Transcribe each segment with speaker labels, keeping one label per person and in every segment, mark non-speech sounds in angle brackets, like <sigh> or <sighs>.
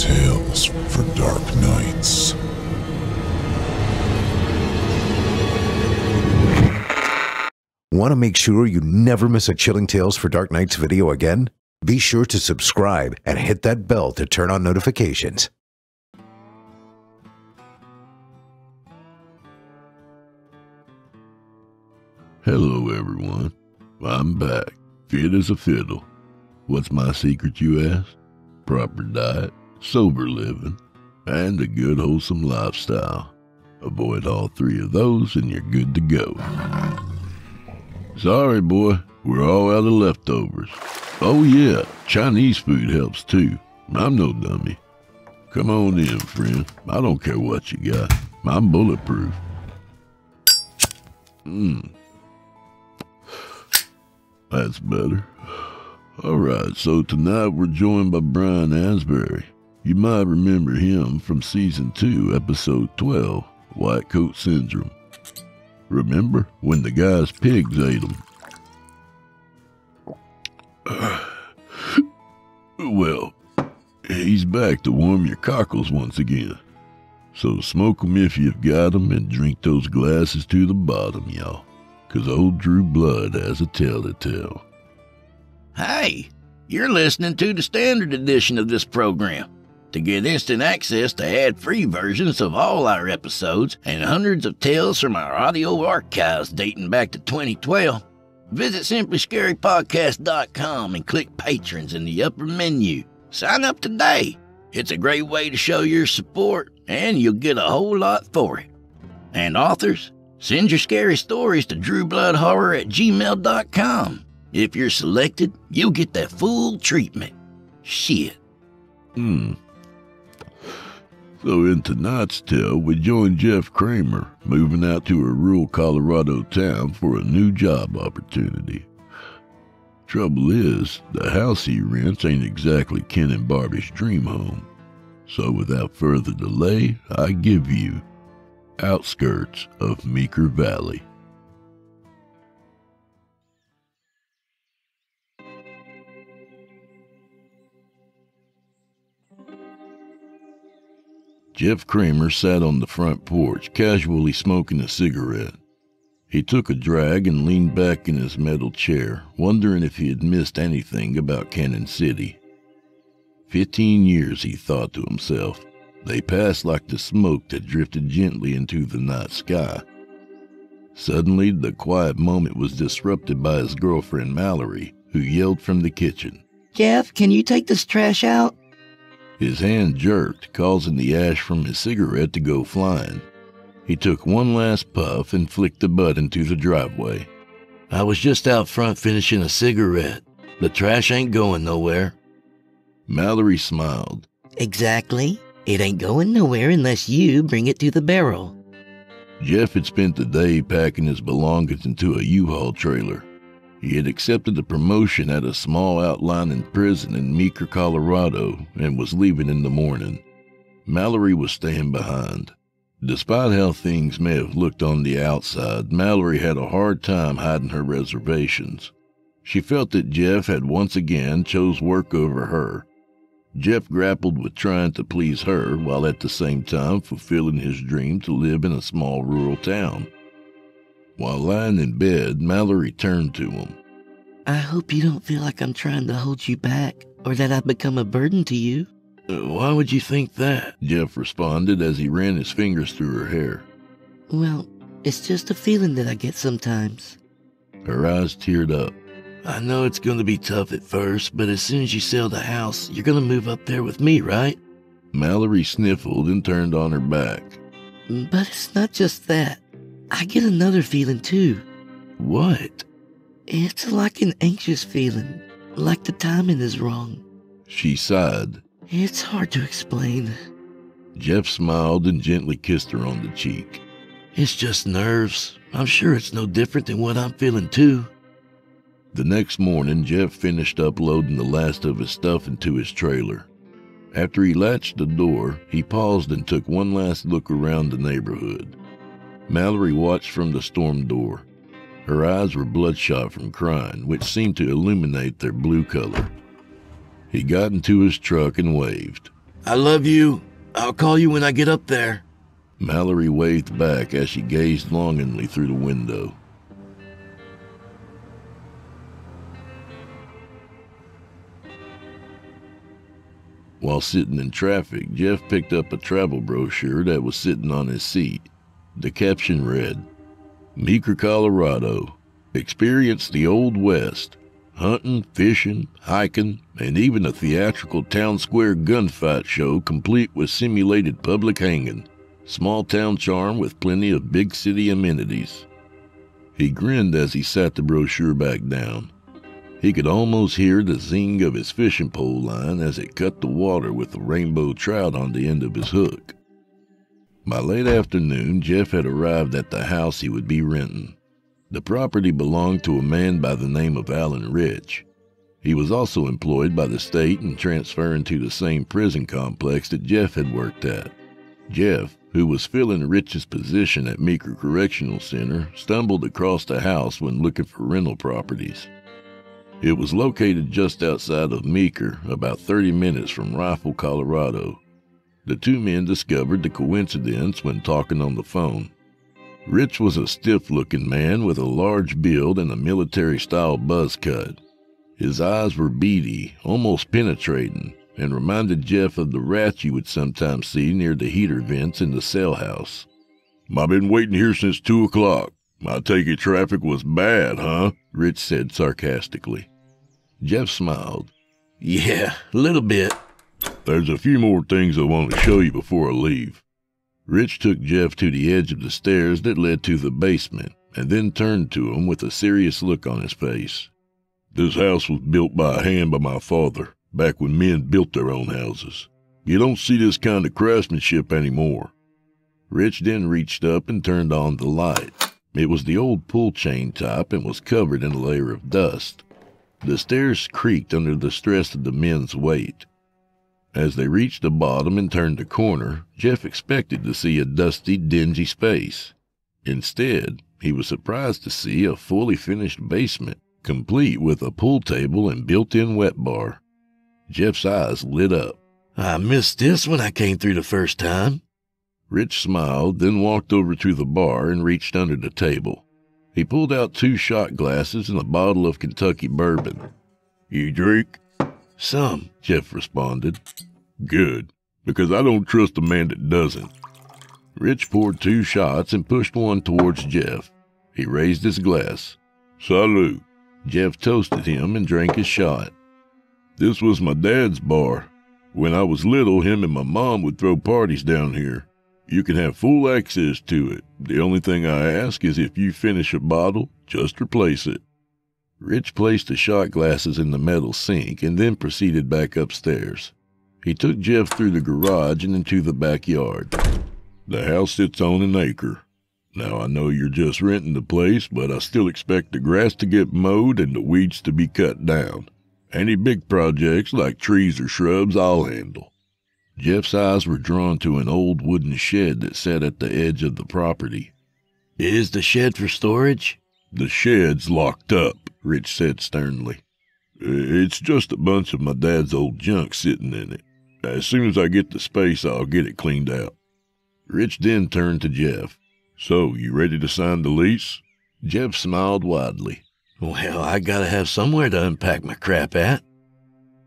Speaker 1: Tales for Dark Nights.
Speaker 2: Want to make sure you never miss a Chilling Tales for Dark Nights video again? Be sure to subscribe and hit that bell to turn on notifications.
Speaker 3: Hello, everyone. I'm back, fit as a fiddle. What's my secret, you ask? Proper diet, sober living, and a good, wholesome lifestyle. Avoid all three of those, and you're good to go. Sorry, boy, we're all out of leftovers. Oh, yeah, Chinese food helps too. I'm no dummy. Come on in, friend. I don't care what you got. I'm bulletproof. Mmm. That's better. All right, so tonight we're joined by Bryan Asbury. You might remember him from season 2, episode 12, White Coat Syndrome. Remember when the guy's pigs ate him? <sighs> well, he's back to warm your cockles once again. So smoke 'em if you've got 'em and drink those glasses to the bottom, y'all. 'Cause old Drew Blood has a tale to tell.
Speaker 4: Hey, you're listening to the standard edition of this program. To get instant access to ad free versions of all our episodes and hundreds of tales from our audio archives dating back to 2012, visit simplyscarypodcast.com and click Patrons in the upper menu. Sign up today. It's a great way to show your support, and you'll get a whole lot for it. And authors, send your scary stories to drewbloodhorror at gmail.com. If you're selected, you'll get that full treatment. Shit.
Speaker 3: Hmm. So in tonight's tale, we join Jeff Kramer moving out to a rural Colorado town for a new job opportunity. Trouble is, the house he rents ain't exactly Ken and Barbie's dream home. So without further delay, I give you Outskirts of Meeker Valley. Jeff Kramer sat on the front porch, casually smoking a cigarette. He took a drag and leaned back in his metal chair, wondering if he had missed anything about Cañon City. Fifteen years, he thought to himself. They passed like the smoke that drifted gently into the night sky. Suddenly, the quiet moment was disrupted by his girlfriend Mallory, who yelled from the kitchen.
Speaker 5: Jeff, can you take this trash out?
Speaker 3: His hand jerked, causing the ash from his cigarette to go flying. He took one last puff and flicked the butt into the driveway.
Speaker 4: I was just out front finishing a cigarette. The trash ain't going nowhere.
Speaker 3: Mallory smiled.
Speaker 5: Exactly. It ain't going nowhere unless you bring it to the barrel.
Speaker 3: Jeff had spent the day packing his belongings into a U-Haul trailer. He had accepted a promotion at a small outlying prison in Meeker, Colorado, and was leaving in the morning. Mallory was staying behind. Despite how things may have looked on the outside, Mallory had a hard time hiding her reservations. She felt that Jeff had once again chose work over her. Jeff grappled with trying to please her while at the same time fulfilling his dream to live in a small rural town. While lying in bed, Mallory turned to him.
Speaker 5: I hope you don't feel like I'm trying to hold you back or that I've become a burden to you.
Speaker 4: Uh, Why would you think that?
Speaker 3: Jeff responded as he ran his fingers through her hair.
Speaker 5: Well, it's just a feeling that I get sometimes.
Speaker 3: Her eyes teared up.
Speaker 4: I know it's going to be tough at first, but as soon as you sell the house, you're going to move up there with me, right?
Speaker 3: Mallory sniffled and turned on her back.
Speaker 5: But it's not just that. I get another feeling too.
Speaker 4: What?
Speaker 5: It's like an anxious feeling, like the timing is wrong.
Speaker 3: She sighed.
Speaker 5: It's hard to explain.
Speaker 3: Jeff smiled and gently kissed her on the cheek.
Speaker 4: It's just nerves. I'm sure it's no different than what I'm feeling too.
Speaker 3: The next morning, Jeff finished uploading the last of his stuff into his trailer. After he latched the door, he paused and took one last look around the neighborhood. Mallory watched from the storm door. Her eyes were bloodshot from crying, which seemed to illuminate their blue color. He got into his truck and waved.
Speaker 6: I love you. I'll call you when I get up there.
Speaker 3: Mallory waved back as she gazed longingly through the window. While sitting in traffic, Jeff picked up a travel brochure that was sitting on his seat. The caption read Meeker, Colorado. Experience the Old West. Hunting, fishing, hiking, and even a theatrical town square gunfight show complete with simulated public hanging. Small town charm with plenty of big city amenities. He grinned as he sat the brochure back down. He could almost hear the zing of his fishing pole line as it cut the water with the rainbow trout on the end of his hook. By late afternoon, Jeff had arrived at the house he would be renting. The property belonged to a man by the name of Alan Rich. He was also employed by the state and transferring to the same prison complex that Jeff had worked at. Jeff, who was filling Rich's position at Meeker Correctional Center, stumbled across the house when looking for rental properties. It was located just outside of Meeker, about 30 minutes from Rifle, Colorado. The two men discovered the coincidence when talking on the phone. Rich was a stiff looking man with a large build and a military style buzz cut. His eyes were beady, almost penetrating, and reminded Jeff of the rats you would sometimes see near the heater vents in the cell house.
Speaker 7: I've been waiting here since two o'clock. I take it traffic was bad, huh?
Speaker 3: Rich said sarcastically. Jeff smiled.
Speaker 6: Yeah, a little bit.
Speaker 7: There's a few more things I want to show you before I leave.
Speaker 3: Rich took Jeff to the edge of the stairs that led to the basement and then turned to him with a serious look on his face.
Speaker 7: This house was built by hand by my father, back when men built their own houses. You don't see this kind of craftsmanship anymore.
Speaker 3: Rich then reached up and turned on the light. It was the old pull chain type and was covered in a layer of dust. The stairs creaked under the stress of the men's weight. As they reached the bottom and turned the corner, Jeff expected to see a dusty, dingy space. Instead, he was surprised to see a fully finished basement, complete with a pool table and built in wet bar. Jeff's eyes lit up.
Speaker 6: I missed this when I came through the first time.
Speaker 3: Rich smiled, then walked over to the bar and reached under the table. He pulled out two shot glasses and a bottle of Kentucky bourbon.
Speaker 7: You drink?
Speaker 6: Some,
Speaker 3: Jeff responded.
Speaker 7: Good, because I don't trust a man that doesn't.
Speaker 3: Rich poured two shots and pushed one towards Jeff. He raised his glass.
Speaker 7: Salute.
Speaker 3: Jeff toasted him and drank his shot.
Speaker 7: This was my dad's bar. When I was little, him and my mom would throw parties down here. You can have full access to it. The only thing I ask is if you finish a bottle, just replace it.
Speaker 3: Rich placed the shot glasses in the metal sink and then proceeded back upstairs. He took Jeff through the garage and into the backyard.
Speaker 7: The house sits on an acre. Now I know you're just renting the place, but I still expect the grass to get mowed and the weeds to be cut down. Any big projects like trees or shrubs, I'll handle.
Speaker 3: Jeff's eyes were drawn to an old wooden shed that sat at the edge of the property.
Speaker 6: Is the shed for storage?
Speaker 7: The shed's locked up,
Speaker 3: Rich said sternly.
Speaker 7: It's just a bunch of my dad's old junk sitting in it. As soon as I get the space, I'll get it cleaned out.
Speaker 3: Rich then turned to Jeff.
Speaker 7: So, you ready to sign the lease?
Speaker 3: Jeff smiled widely.
Speaker 6: Well, I gotta have somewhere to unpack my crap at.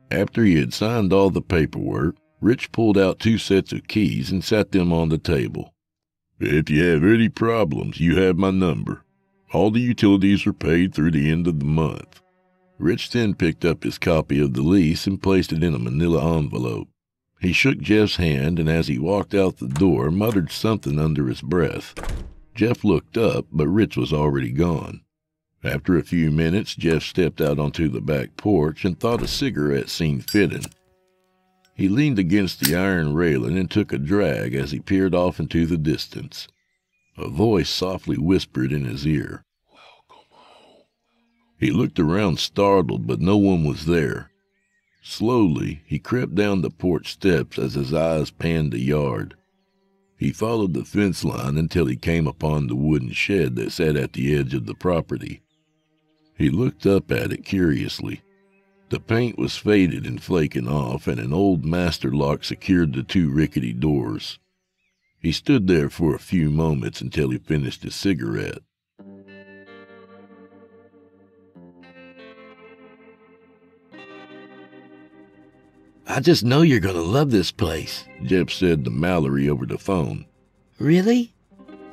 Speaker 3: After he had signed all the paperwork, Rich pulled out two sets of keys and set them on the table.
Speaker 7: If you have any problems, you have my number. All the utilities are paid through the end of the month.
Speaker 3: Rich then picked up his copy of the lease and placed it in a manila envelope. He shook Jeff's hand and as he walked out the door muttered something under his breath. Jeff looked up, but Rich was already gone. After a few minutes, Jeff stepped out onto the back porch and thought a cigarette seemed fitting. He leaned against the iron railing and took a drag as he peered off into the distance. A voice softly whispered in his ear.
Speaker 1: Welcome home.
Speaker 3: He looked around startled, but no one was there. Slowly, he crept down the porch steps as his eyes panned the yard. He followed the fence line until he came upon the wooden shed that sat at the edge of the property. He looked up at it curiously. The paint was faded and flaking off, and an old master lock secured the two rickety doors. He stood there for a few moments until he finished his cigarette.
Speaker 6: I just know you're gonna love this place.
Speaker 3: Jeff said to Mallory over the phone.
Speaker 5: Really?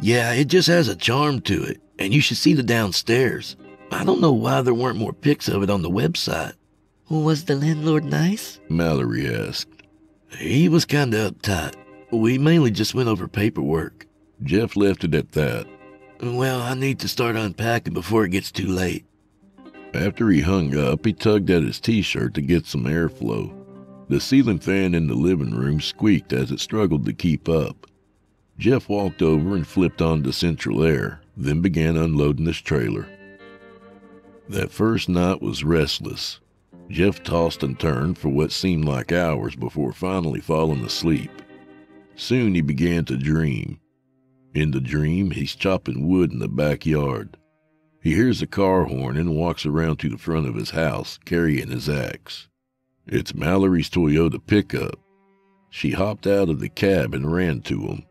Speaker 6: Yeah, it just has a charm to it, and you should see the downstairs. I don't know why there weren't more pics of it on the website.
Speaker 5: Who was the landlord nice?
Speaker 3: Mallory asked.
Speaker 6: He was kinda uptight. We mainly just went over paperwork.
Speaker 3: Jeff left it at that.
Speaker 6: Well, I need to start unpacking before it gets too late.
Speaker 3: After he hung up, he tugged at his t shirt to get some airflow. The ceiling fan in the living room squeaked as it struggled to keep up. Jeff walked over and flipped on to central air, then began unloading his trailer. That first night was restless. Jeff tossed and turned for what seemed like hours before finally falling asleep. Soon he began to dream. In the dream, he's chopping wood in the backyard. He hears a car horn and walks around to the front of his house, carrying his axe. It's Mallory's Toyota pickup. She hopped out of the cab and ran to him.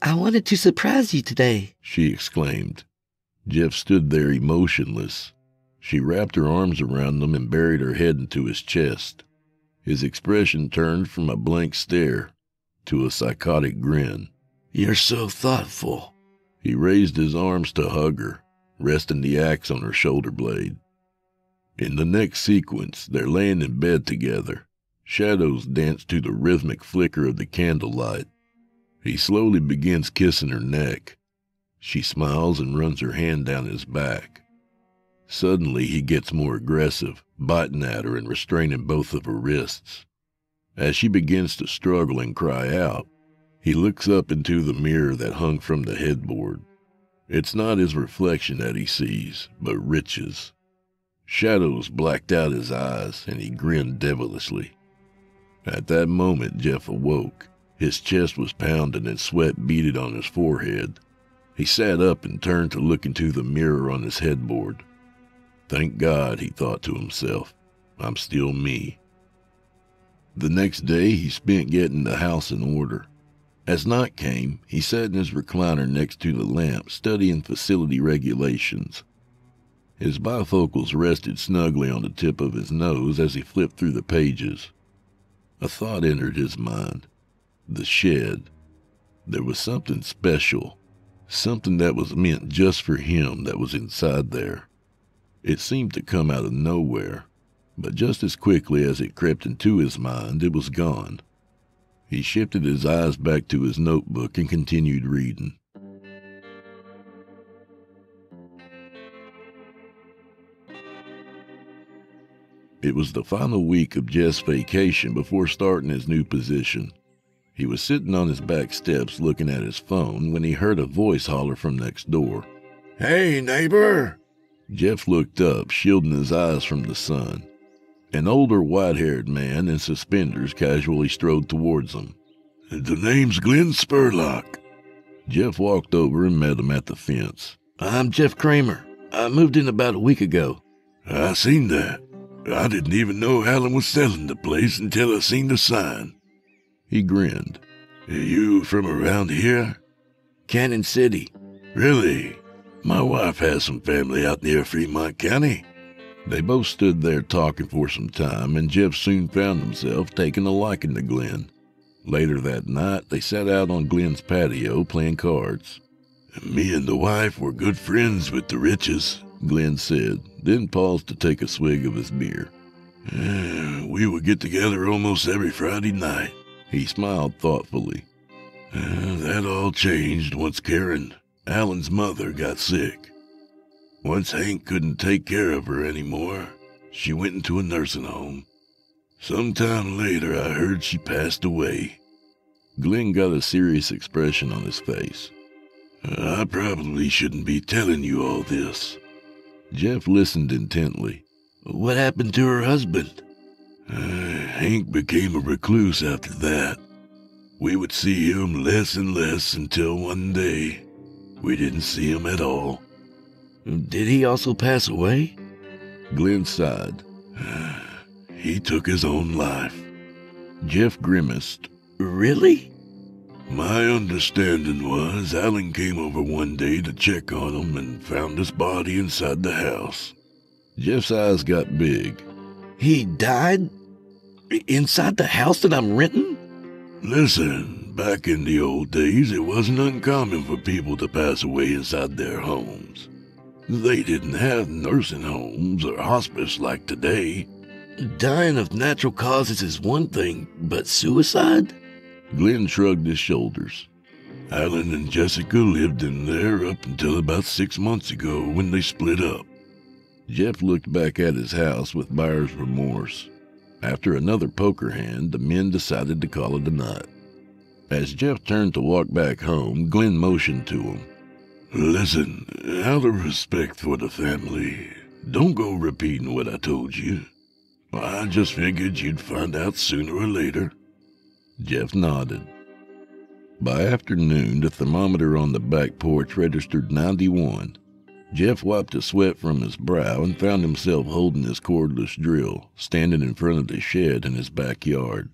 Speaker 5: I wanted to surprise you today.
Speaker 3: She exclaimed. Jeff stood there emotionless. She wrapped her arms around him and buried her head into his chest. His expression turned from a blank stare to a psychotic grin.
Speaker 6: You're so thoughtful.
Speaker 3: He raised his arms to hug her, resting the axe on her shoulder blade. In the next sequence, they're laying in bed together. Shadows dance to the rhythmic flicker of the candlelight. He slowly begins kissing her neck. She smiles and runs her hand down his back. Suddenly, he gets more aggressive, biting at her and restraining both of her wrists. As she begins to struggle and cry out, he looks up into the mirror that hung from the headboard. It's not his reflection that he sees, but Rich's. Shadows blacked out his eyes, and he grinned devilishly. At that moment, Jeff awoke. His chest was pounding and sweat beaded on his forehead. He sat up and turned to look into the mirror on his headboard. Thank God, he thought to himself, I'm still me. The next day, he spent getting the house in order. As night came, he sat in his recliner next to the lamp, studying facility regulations. His bifocals rested snugly on the tip of his nose as he flipped through the pages. A thought entered his mind. The shed. There was something special, something that was meant just for him that was inside there. It seemed to come out of nowhere, but just as quickly as it crept into his mind, it was gone. He shifted his eyes back to his notebook and continued reading. It was the final week of Jeff's vacation before starting his new position. He was sitting on his back steps looking at his phone when he heard a voice holler from next door.
Speaker 7: Hey, neighbor!
Speaker 3: Jeff looked up, shielding his eyes from the sun. An older, white haired man in suspenders casually strode towards them.
Speaker 7: The name's Glenn Spurlock.
Speaker 3: Jeff walked over and met him at the fence.
Speaker 6: I'm Jeff Kramer. I moved in about a week ago.
Speaker 7: I seen that. I didn't even know Alan was selling the place until I seen the sign.
Speaker 3: He grinned.
Speaker 7: You from around here?
Speaker 6: Cañon City.
Speaker 7: Really? My wife has some family out near Fremont County.
Speaker 3: They both stood there talking for some time, and Jeff soon found himself taking a liking to Glenn. Later that night, they sat out on Glenn's patio playing cards.
Speaker 7: Me and the wife were good friends with the Riches,
Speaker 3: Glenn said, then paused to take a swig of his beer.
Speaker 7: Uh, we would get together almost every Friday night.
Speaker 3: He smiled thoughtfully.
Speaker 7: Uh, that all changed once Karen, Alan's mother, got sick. Once Hank couldn't take care of her anymore, she went into a nursing home. Sometime later, I heard she passed away.
Speaker 3: Glenn got a serious expression on his face.
Speaker 7: I probably shouldn't be telling you all this.
Speaker 3: Jeff listened intently.
Speaker 6: What happened to her husband?
Speaker 7: Uh, Hank became a recluse after that. We would see him less and less until one day we didn't see him at all.
Speaker 6: Did he also pass away?
Speaker 3: Glenn sighed.
Speaker 7: he took his own life.
Speaker 3: Jeff grimaced.
Speaker 6: Really?
Speaker 7: My understanding was Alan came over one day to check on him and found his body inside the house.
Speaker 3: Jeff's eyes got big.
Speaker 6: He died? Inside the house that I'm renting?
Speaker 7: Listen, back in the old days, it wasn't uncommon for people to pass away inside their homes. They didn't have nursing homes or hospice like today.
Speaker 6: Dying of natural causes is one thing, but suicide?
Speaker 3: Glenn shrugged his shoulders.
Speaker 7: Alan and Jessica lived in there up until about six months ago when they split up.
Speaker 3: Jeff looked back at his house with buyer's remorse. After another poker hand, the men decided to call it a night. As Jeff turned to walk back home, Glenn motioned to him.
Speaker 7: Listen, out of respect for the family, don't go repeating what I told you. I just figured you'd find out sooner or later.
Speaker 3: Jeff nodded. By afternoon, the thermometer on the back porch registered 91. Jeff wiped the sweat from his brow and found himself holding his cordless drill, standing in front of the shed in his backyard.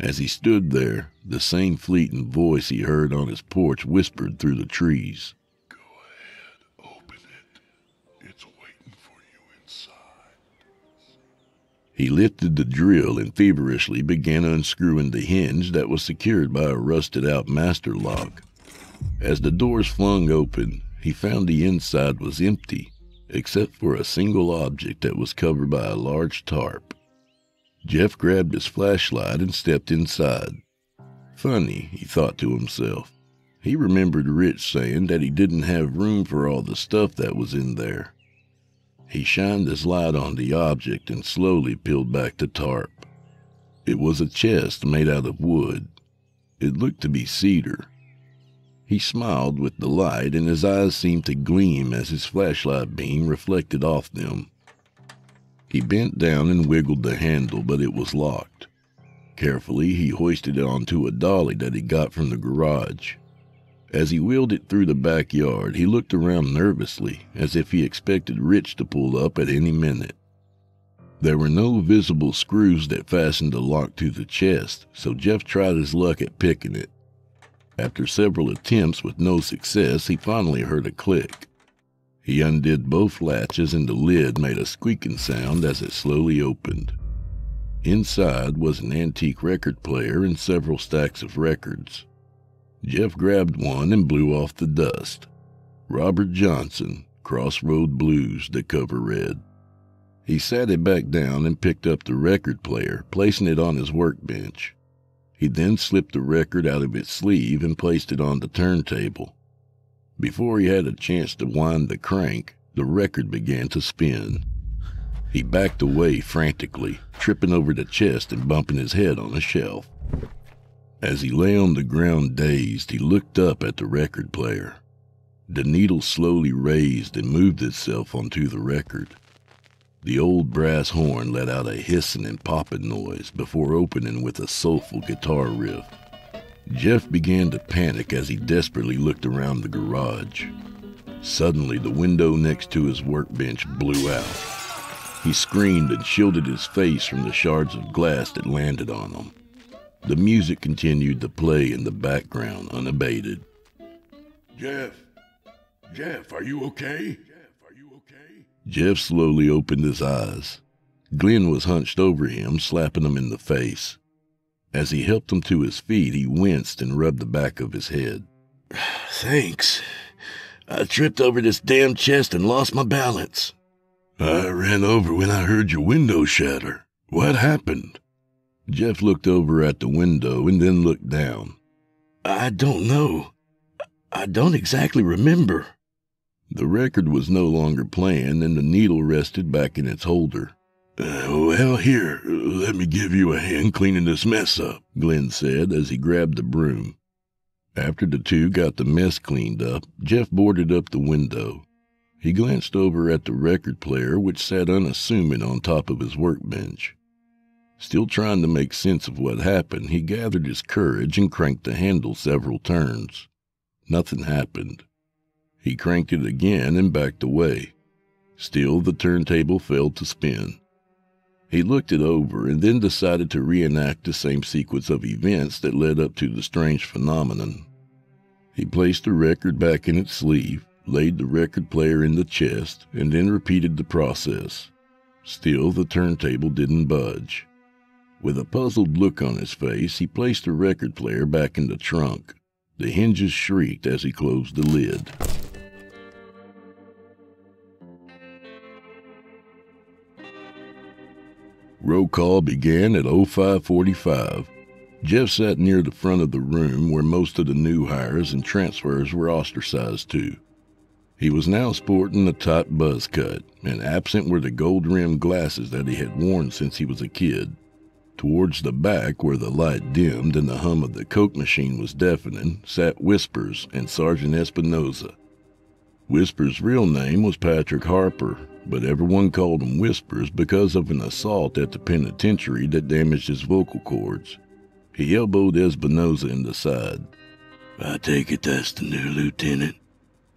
Speaker 3: As he stood there, the same fleeting voice he heard on his porch whispered through the trees.
Speaker 1: Go ahead, open it. It's waiting for you inside.
Speaker 3: He lifted the drill and feverishly began unscrewing the hinge that was secured by a rusted out master lock. As the doors flung open, he found the inside was empty, except for a single object that was covered by a large tarp. Jeff grabbed his flashlight and stepped inside. Funny, he thought to himself. He remembered Rich saying that he didn't have room for all the stuff that was in there. He shined his light on the object and slowly peeled back the tarp. It was a chest made out of wood. It looked to be cedar. He smiled with delight, and his eyes seemed to gleam as his flashlight beam reflected off them. He bent down and wiggled the handle, but it was locked. Carefully, he hoisted it onto a dolly that he got from the garage. As he wheeled it through the backyard, he looked around nervously, as if he expected Rich to pull up at any minute. There were no visible screws that fastened the lock to the chest, so Jeff tried his luck at picking it. After several attempts with no success, he finally heard a click. He undid both latches and the lid made a squeaking sound as it slowly opened. Inside was an antique record player and several stacks of records. Jeff grabbed one and blew off the dust. Robert Johnson, Crossroad Blues, the cover read. He sat it back down and picked up the record player, placing it on his workbench. He then slipped the record out of its sleeve and placed it on the turntable. Before he had a chance to wind the crank, the record began to spin. He backed away frantically, tripping over the chest and bumping his head on a shelf. As he lay on the ground dazed, he looked up at the record player. The needle slowly raised and moved itself onto the record. The old brass horn let out a hissing and popping noise before opening with a soulful guitar riff. Jeff began to panic as he desperately looked around the garage. Suddenly, the window next to his workbench blew out. He screamed and shielded his face from the shards of glass that landed on him. The music continued to play in the background unabated.
Speaker 7: Jeff, Jeff, are you okay? Jeff, are you okay?
Speaker 3: Jeff slowly opened his eyes. Glenn was hunched over him, slapping him in the face. As he helped him to his feet, he winced and rubbed the back of his head. <sighs>
Speaker 6: Thanks. I tripped over this damn chest and lost my balance.
Speaker 7: I ran over when I heard your window shatter. What happened?
Speaker 3: Jeff looked over at the window and then looked down.
Speaker 6: I don't know. I don't exactly remember.
Speaker 3: The record was no longer playing and the needle rested back in its holder.
Speaker 7: Uh, well, here, let me give you a hand cleaning this mess up,
Speaker 3: Glenn said as he grabbed the broom. After the two got the mess cleaned up, Jeff boarded up the window. He glanced over at the record player, which sat unassuming on top of his workbench. Still trying to make sense of what happened, he gathered his courage and cranked the handle several turns. Nothing happened. He cranked it again and backed away. Still, the turntable failed to spin. He looked it over and then decided to reenact the same sequence of events that led up to the strange phenomenon. He placed the record back in its sleeve, laid the record player in the chest, and then repeated the process. Still, the turntable didn't budge. With a puzzled look on his face, he placed the record player back in the trunk. The hinges shrieked as he closed the lid. Roll call began at 0545. Jeff sat near the front of the room where most of the new hires and transfers were ostracized to. He was now sporting a tight buzz cut, and absent were the gold rimmed glasses that he had worn since he was a kid. Towards the back, where the light dimmed and the hum of the Coke machine was deafening, sat Whispers and Sergeant Espinosa. Whispers' real name was Patrick Harper, but everyone called him Whispers because of an assault at the penitentiary that damaged his vocal cords. He elbowed Espinosa in the side.
Speaker 6: I take it that's the new lieutenant.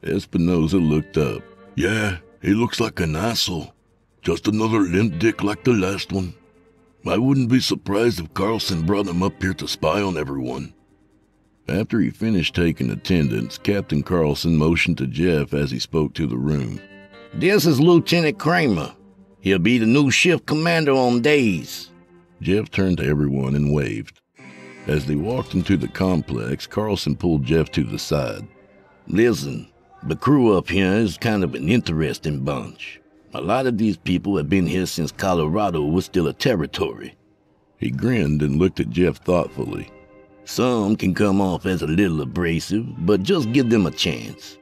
Speaker 3: Espinosa looked up.
Speaker 7: Yeah, he looks like an asshole. Just another limp dick like the last one. I wouldn't be surprised if Carlson brought him up here to spy on everyone.
Speaker 3: After he finished taking attendance, Captain Carlson motioned to Jeff as he spoke to the room.
Speaker 4: This is Lieutenant Kramer. He'll be the new shift commander on days.
Speaker 3: Jeff turned to everyone and waved. As they walked into the complex, Carlson pulled Jeff to the side.
Speaker 4: Listen, the crew up here is kind of an interesting bunch. A lot of these people have been here since Colorado was still a territory.
Speaker 3: He grinned and looked at Jeff thoughtfully.
Speaker 4: Some can come off as a little abrasive, but just give them a chance.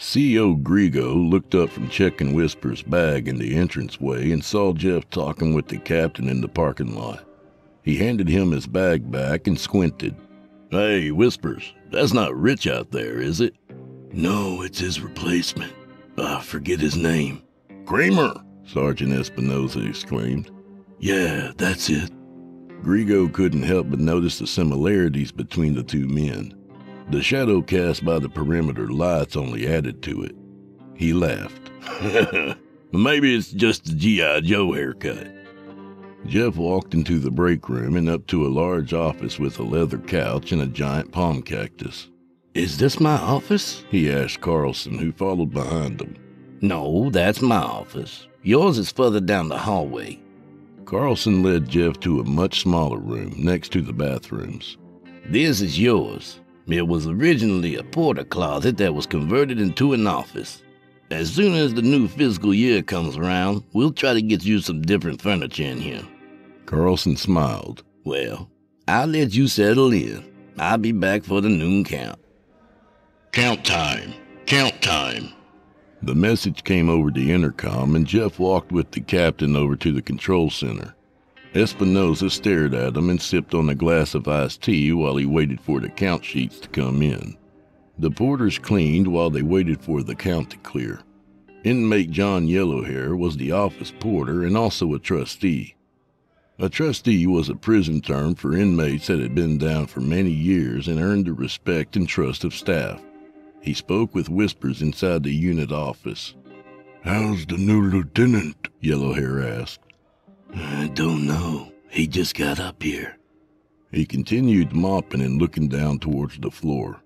Speaker 3: CO Grigo looked up from checking Whisper's bag in the entranceway and saw Jeff talking with the captain in the parking lot. He handed him his bag back and squinted.
Speaker 6: Hey, Whispers, that's not Rich out there, is it?
Speaker 7: No, it's his replacement.
Speaker 6: I forget his name.
Speaker 3: Kramer! Sergeant Espinosa exclaimed.
Speaker 6: Yeah, that's it.
Speaker 3: Grigo couldn't help but notice the similarities between the two men. The shadow cast by the perimeter lights only added to it. He laughed. <laughs>
Speaker 6: Maybe it's just the G.I. Joe haircut.
Speaker 3: Jeff walked into the break room and up to a large office with a leather couch and a giant palm cactus.
Speaker 4: Is this my office?
Speaker 3: He asked Carlson, who followed behind him.
Speaker 4: No, that's my office. Yours is further down the hallway.
Speaker 3: Carlson led Jeff to a much smaller room next to the bathrooms.
Speaker 4: This is yours. It was originally a porter closet that was converted into an office. As soon as the new fiscal year comes around, we'll try to get you some different furniture in here.
Speaker 3: Carlson smiled.
Speaker 4: Well, I'll let you settle in. I'll be back for the noon count.
Speaker 6: Count time. Count time.
Speaker 3: The message came over the intercom, and Jeff walked with the captain over to the control center. Espinosa stared at him and sipped on a glass of iced tea while he waited for the count sheets to come in. The porters cleaned while they waited for the count to clear. Inmate John Yellowhair was the office porter and also a trustee. A trustee was a prison term for inmates that had been down for many years and earned the respect and trust of staff. He spoke with whispers inside the unit office.
Speaker 7: How's the new lieutenant?
Speaker 3: Yellowhair asked.
Speaker 6: I don't know. He just got up here.
Speaker 3: He continued mopping and looking down towards the floor.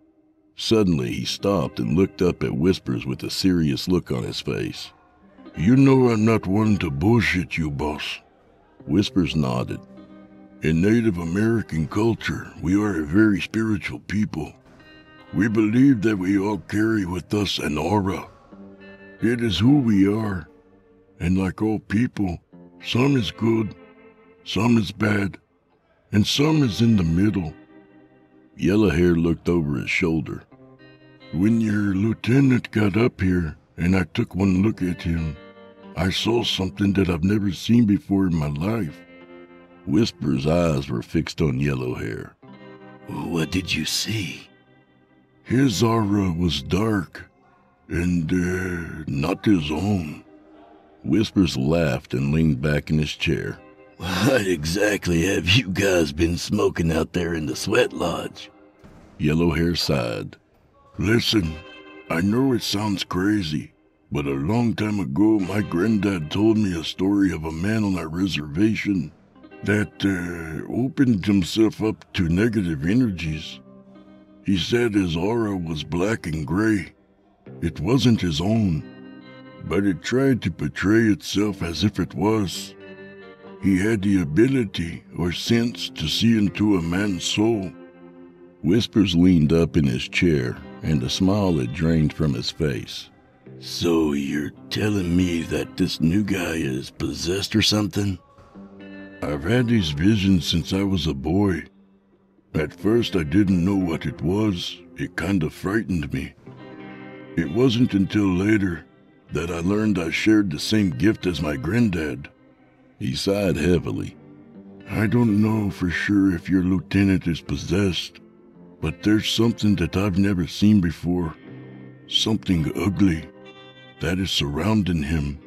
Speaker 3: Suddenly, he stopped and looked up at Whispers with a serious look on his face.
Speaker 7: You know I'm not one to bullshit you, boss.
Speaker 3: Whispers nodded.
Speaker 7: In Native American culture, we are a very spiritual people. We believe that we all carry with us an aura. It is who we are. And like all people, some is good, some is bad, and some is in the middle.
Speaker 3: Yellowhair looked over his shoulder.
Speaker 7: When your lieutenant got up here and I took one look at him, I saw something that I've never seen before in my life.
Speaker 3: Whisper's eyes were fixed on Yellowhair.
Speaker 6: What did you see?
Speaker 7: His aura was dark and uh, not his own.
Speaker 3: Whispers laughed and leaned back in his chair.
Speaker 6: What exactly have you guys been smoking out there in the sweat lodge?
Speaker 3: Yellowhair sighed.
Speaker 7: Listen, I know it sounds crazy, but a long time ago, my granddad told me a story of a man on our reservation that uh, opened himself up to negative energies. He said his aura was black and gray. It wasn't his own, but it tried to portray itself as if it was. He had the ability or sense to see into a man's soul.
Speaker 3: Whispers leaned up in his chair, and a smile had drained from his face.
Speaker 6: So you're telling me that this new guy is possessed or something?
Speaker 7: I've had these visions since I was a boy. At first, I didn't know what it was. It kind of frightened me. It wasn't until later that I learned I shared the same gift as my granddad.
Speaker 3: He sighed heavily.
Speaker 7: I don't know for sure if your lieutenant is possessed, but there's something that I've never seen before. Something ugly that is surrounding him.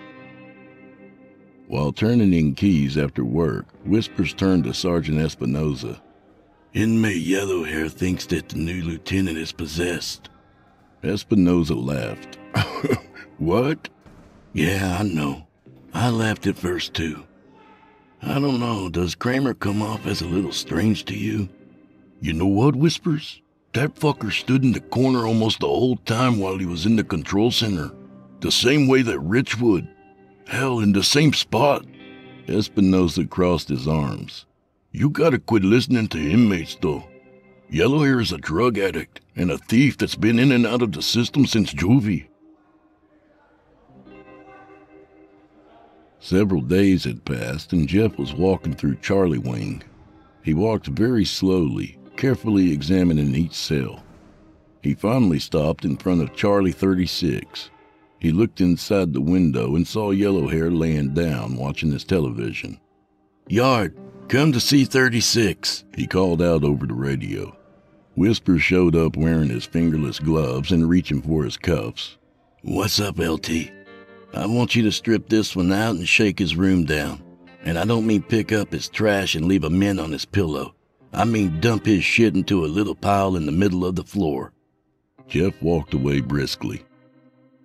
Speaker 3: While turning in keys after work, Whispers turned to Sergeant Espinosa.
Speaker 6: Inmate Yellowhair thinks that the new lieutenant is possessed.
Speaker 3: Espinosa laughed. <laughs>
Speaker 7: what?
Speaker 6: Yeah, I know. I laughed at first too. I don't know, does Kramer come off as a little strange to you?
Speaker 7: You know what, Whispers? That fucker stood in the corner almost the whole time while he was in the control center. The same way that Rich would. Hell, in the same spot.
Speaker 3: Espinosa crossed his arms.
Speaker 7: You gotta quit listening to inmates, though. Yellowhair is a drug addict and a thief that's been in and out of the system since juvie.
Speaker 3: Several days had passed, and Jeff was walking through Charlie Wing. He walked very slowly, carefully examining each cell. He finally stopped in front of Charlie 36. He looked inside the window and saw Yellowhair laying down watching his television.
Speaker 6: Yard, come to C36,
Speaker 3: he called out over the radio. Whisper showed up wearing his fingerless gloves and reaching for his cuffs.
Speaker 6: What's up, LT? I want you to strip this one out and shake his room down. And I don't mean pick up his trash and leave a mint on his pillow. I mean dump his shit into a little pile in the middle of the floor.
Speaker 3: Jeff walked away briskly.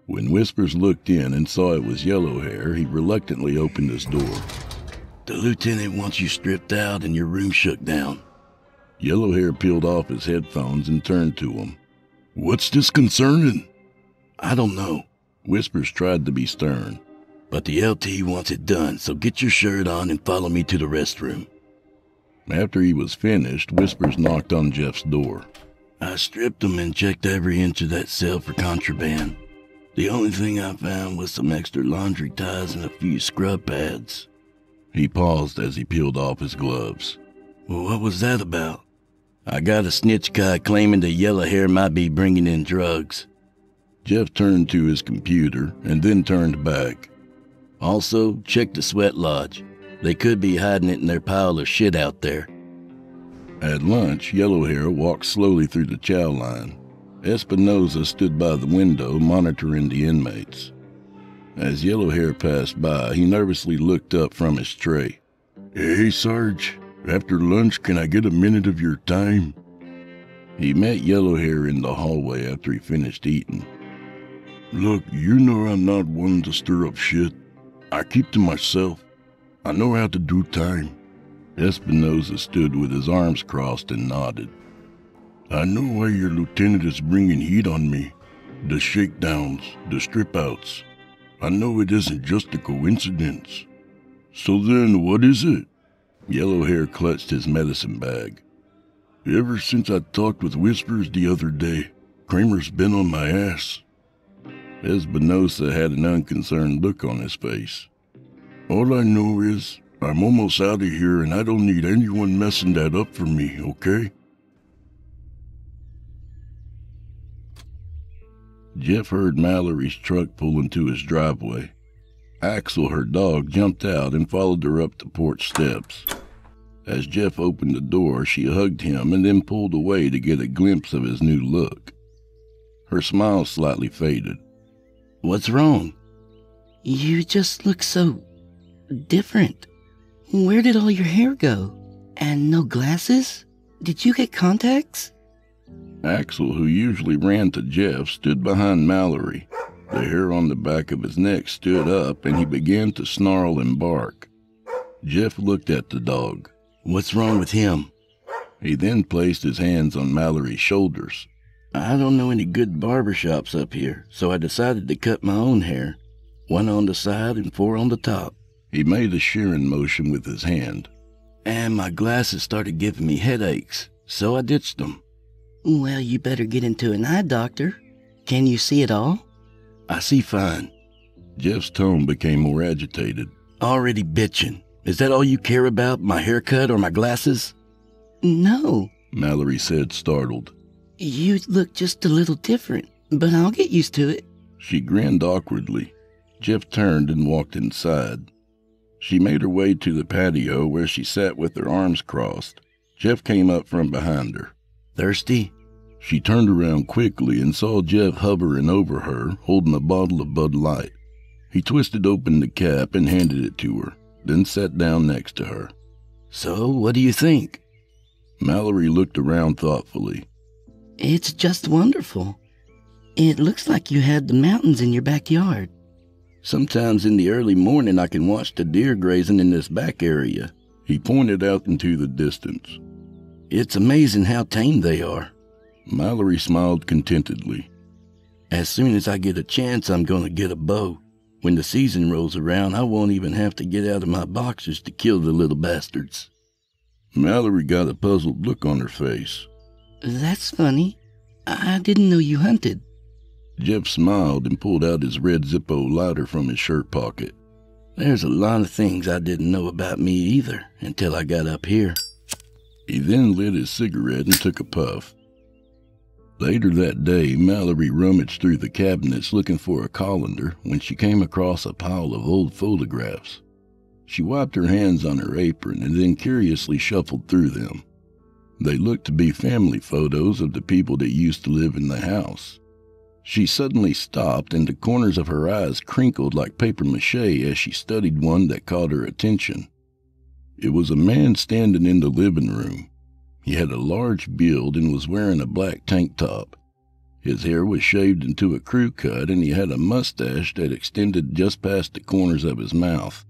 Speaker 3: When Whispers looked in and saw it was Yellowhair, he reluctantly opened his door.
Speaker 6: The lieutenant wants you stripped out and your room shook down.
Speaker 3: Yellowhair peeled off his headphones and turned to him.
Speaker 7: What's this concerning?
Speaker 6: I don't know.
Speaker 3: Whispers tried to be stern.
Speaker 6: But the LT wants it done, so get your shirt on and follow me to the restroom.
Speaker 3: After he was finished, Whispers knocked on Jeff's door.
Speaker 6: I stripped him and checked every inch of that cell for contraband. The only thing I found was some extra laundry ties and a few scrub pads.
Speaker 3: He paused as he peeled off his gloves.
Speaker 6: Well, what was that about? I got a snitch guy claiming the Yellowhair might be bringing in drugs.
Speaker 3: Jeff turned to his computer and then turned back.
Speaker 6: Also, check the sweat lodge. They could be hiding it in their pile of shit out there.
Speaker 3: At lunch, Yellowhair walked slowly through the chow line. Espinosa stood by the window monitoring the inmates. As Yellowhair passed by, he nervously looked up from his tray.
Speaker 7: Hey, Sarge. After lunch, can I get a minute of your time?
Speaker 3: He met Yellowhair in the hallway after he finished eating.
Speaker 7: Look, you know I'm not one to stir up shit. I keep to myself. I know how to do time.
Speaker 3: Espinosa stood with his arms crossed and nodded.
Speaker 7: I know why your lieutenant is bringing heat on me. The shakedowns, the strip outs. I know it isn't just a coincidence. So then, what is it?
Speaker 3: Yellowhair clutched his medicine bag.
Speaker 7: Ever since I talked with Whispers the other day, Kramer's been on my ass.
Speaker 3: Espinosa had an unconcerned look on his face.
Speaker 7: All I know is I'm almost out of here and I don't need anyone messing that up for me, okay?
Speaker 3: Jeff heard Mallory's truck pull into his driveway. Axel, her dog, jumped out and followed her up the porch steps. As Jeff opened the door, she hugged him and then pulled away to get a glimpse of his new look. Her smile slightly faded.
Speaker 6: What's wrong?
Speaker 5: You just look so different. Where did all your hair go? And no glasses? Did you get contacts?
Speaker 3: Axel, who usually ran to Jeff, stood behind Mallory. The hair on the back of his neck stood up and he began to snarl and bark. Jeff looked at the dog.
Speaker 6: What's wrong with him?
Speaker 3: He then placed his hands on Mallory's shoulders.
Speaker 6: I don't know any good barber shops up here, so I decided to cut my own hair. One on the side and four on the top.
Speaker 3: He made a shearing motion with his hand.
Speaker 6: And my glasses started giving me headaches, so I ditched them.
Speaker 5: Well, you better get into an eye doctor. Can you see at all?
Speaker 6: I see fine.
Speaker 3: Jeff's tone became more agitated.
Speaker 6: Already bitching. Is that all you care about, my haircut or my glasses?
Speaker 5: No.
Speaker 3: Mallory said, startled.
Speaker 5: You look just a little different, but I'll get used to it.
Speaker 3: She grinned awkwardly. Jeff turned and walked inside. She made her way to the patio where she sat with her arms crossed. Jeff came up from behind her.
Speaker 6: Thirsty?
Speaker 3: She turned around quickly and saw Jeff hovering over her, holding a bottle of Bud Light. He twisted open the cap and handed it to her, then sat down next to her.
Speaker 6: So, what do you think?
Speaker 3: Mallory looked around thoughtfully.
Speaker 5: It's just wonderful. It looks like you had the mountains in your backyard.
Speaker 6: Sometimes in the early morning I can watch the deer grazing in this back area.
Speaker 3: He pointed out into the distance.
Speaker 6: It's amazing how tame they are.
Speaker 3: Mallory smiled contentedly.
Speaker 6: As soon as I get a chance, I'm going to get a bow. When the season rolls around, I won't even have to get out of my boxers to kill the little bastards.
Speaker 3: Mallory got a puzzled look on her face.
Speaker 5: That's funny. I didn't know you hunted.
Speaker 3: Jeff smiled and pulled out his red Zippo lighter from his shirt pocket.
Speaker 6: There's a lot of things I didn't know about me either until I got up here.
Speaker 3: He then lit his cigarette and took a puff. Later that day, Mallory rummaged through the cabinets looking for a colander when she came across a pile of old photographs. She wiped her hands on her apron and then curiously shuffled through them. They looked to be family photos of the people that used to live in the house. She suddenly stopped and the corners of her eyes crinkled like paper mache as she studied one that caught her attention. It was a man standing in the living room. He had a large build and was wearing a black tank top. His hair was shaved into a crew cut and he had a mustache that extended just past the corners of his mouth.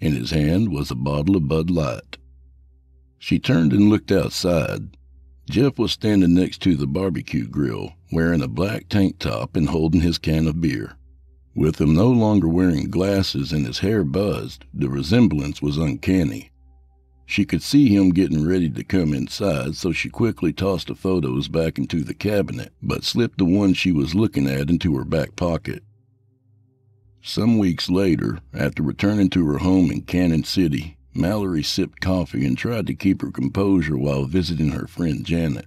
Speaker 3: In his hand was a bottle of Bud Light. She turned and looked outside. Jeff was standing next to the barbecue grill, wearing a black tank top and holding his can of beer. With him no longer wearing glasses and his hair buzzed, the resemblance was uncanny. She could see him getting ready to come inside, so she quickly tossed the photos back into the cabinet, but slipped the one she was looking at into her back pocket. Some weeks later, after returning to her home in Cañon City, Mallory sipped coffee and tried to keep her composure while visiting her friend Janet.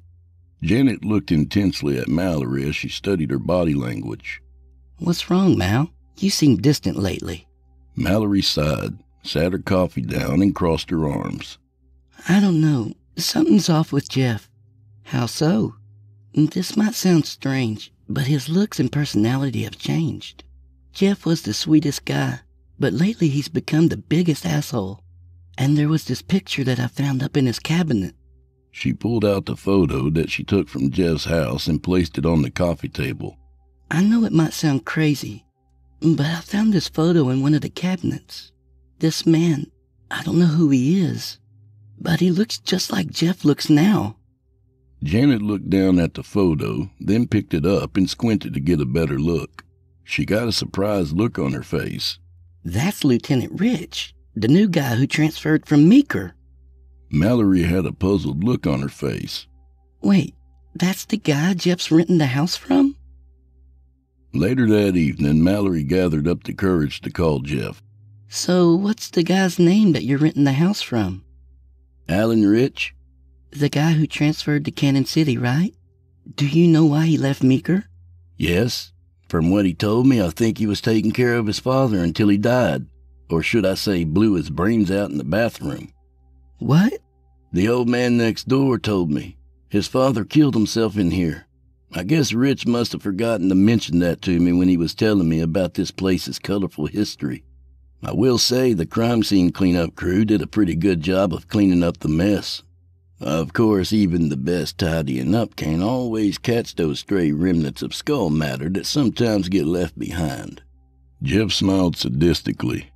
Speaker 3: Janet looked intensely at Mallory as she studied her body language.
Speaker 5: What's wrong, Mal? You seem distant lately.
Speaker 3: Mallory sighed, sat her coffee down, and crossed her arms.
Speaker 5: I don't know. Something's off with Jeff. How so? This might sound strange, but his looks and personality have changed. Jeff was the sweetest guy, but lately he's become the biggest asshole. And there was this picture that I found up in his cabinet.
Speaker 3: She pulled out the photo that she took from Jeff's house and placed it on the coffee table.
Speaker 5: I know it might sound crazy, but I found this photo in one of the cabinets. This man, I don't know who he is, but he looks just like Jeff looks now.
Speaker 3: Janet looked down at the photo, then picked it up and squinted to get a better look. She got a surprised look on her face.
Speaker 5: That's Lieutenant Rich, the new guy who transferred from Meeker.
Speaker 3: Mallory had a puzzled look on her face.
Speaker 5: Wait, that's the guy Jeff's renting the house from?
Speaker 3: Later that evening, Mallory gathered up the courage to call Jeff.
Speaker 5: So, what's the guy's name that you're renting the house from?
Speaker 6: Alan Rich?
Speaker 5: The guy who transferred to Cañon City, right? Do you know why he left Meeker?
Speaker 6: Yes. From what he told me, I think he was taking care of his father until he died. Or should I say, blew his brains out in the bathroom.
Speaker 5: What?
Speaker 6: The old man next door told me. His father killed himself in here. I guess Rich must have forgotten to mention that to me when he was telling me about this place's colorful history. I will say the crime scene cleanup crew did a pretty good job of cleaning up the mess. Of course, even the best tidying up can't always catch those stray remnants of skull matter that sometimes get left behind.
Speaker 3: Jeff smiled sadistically.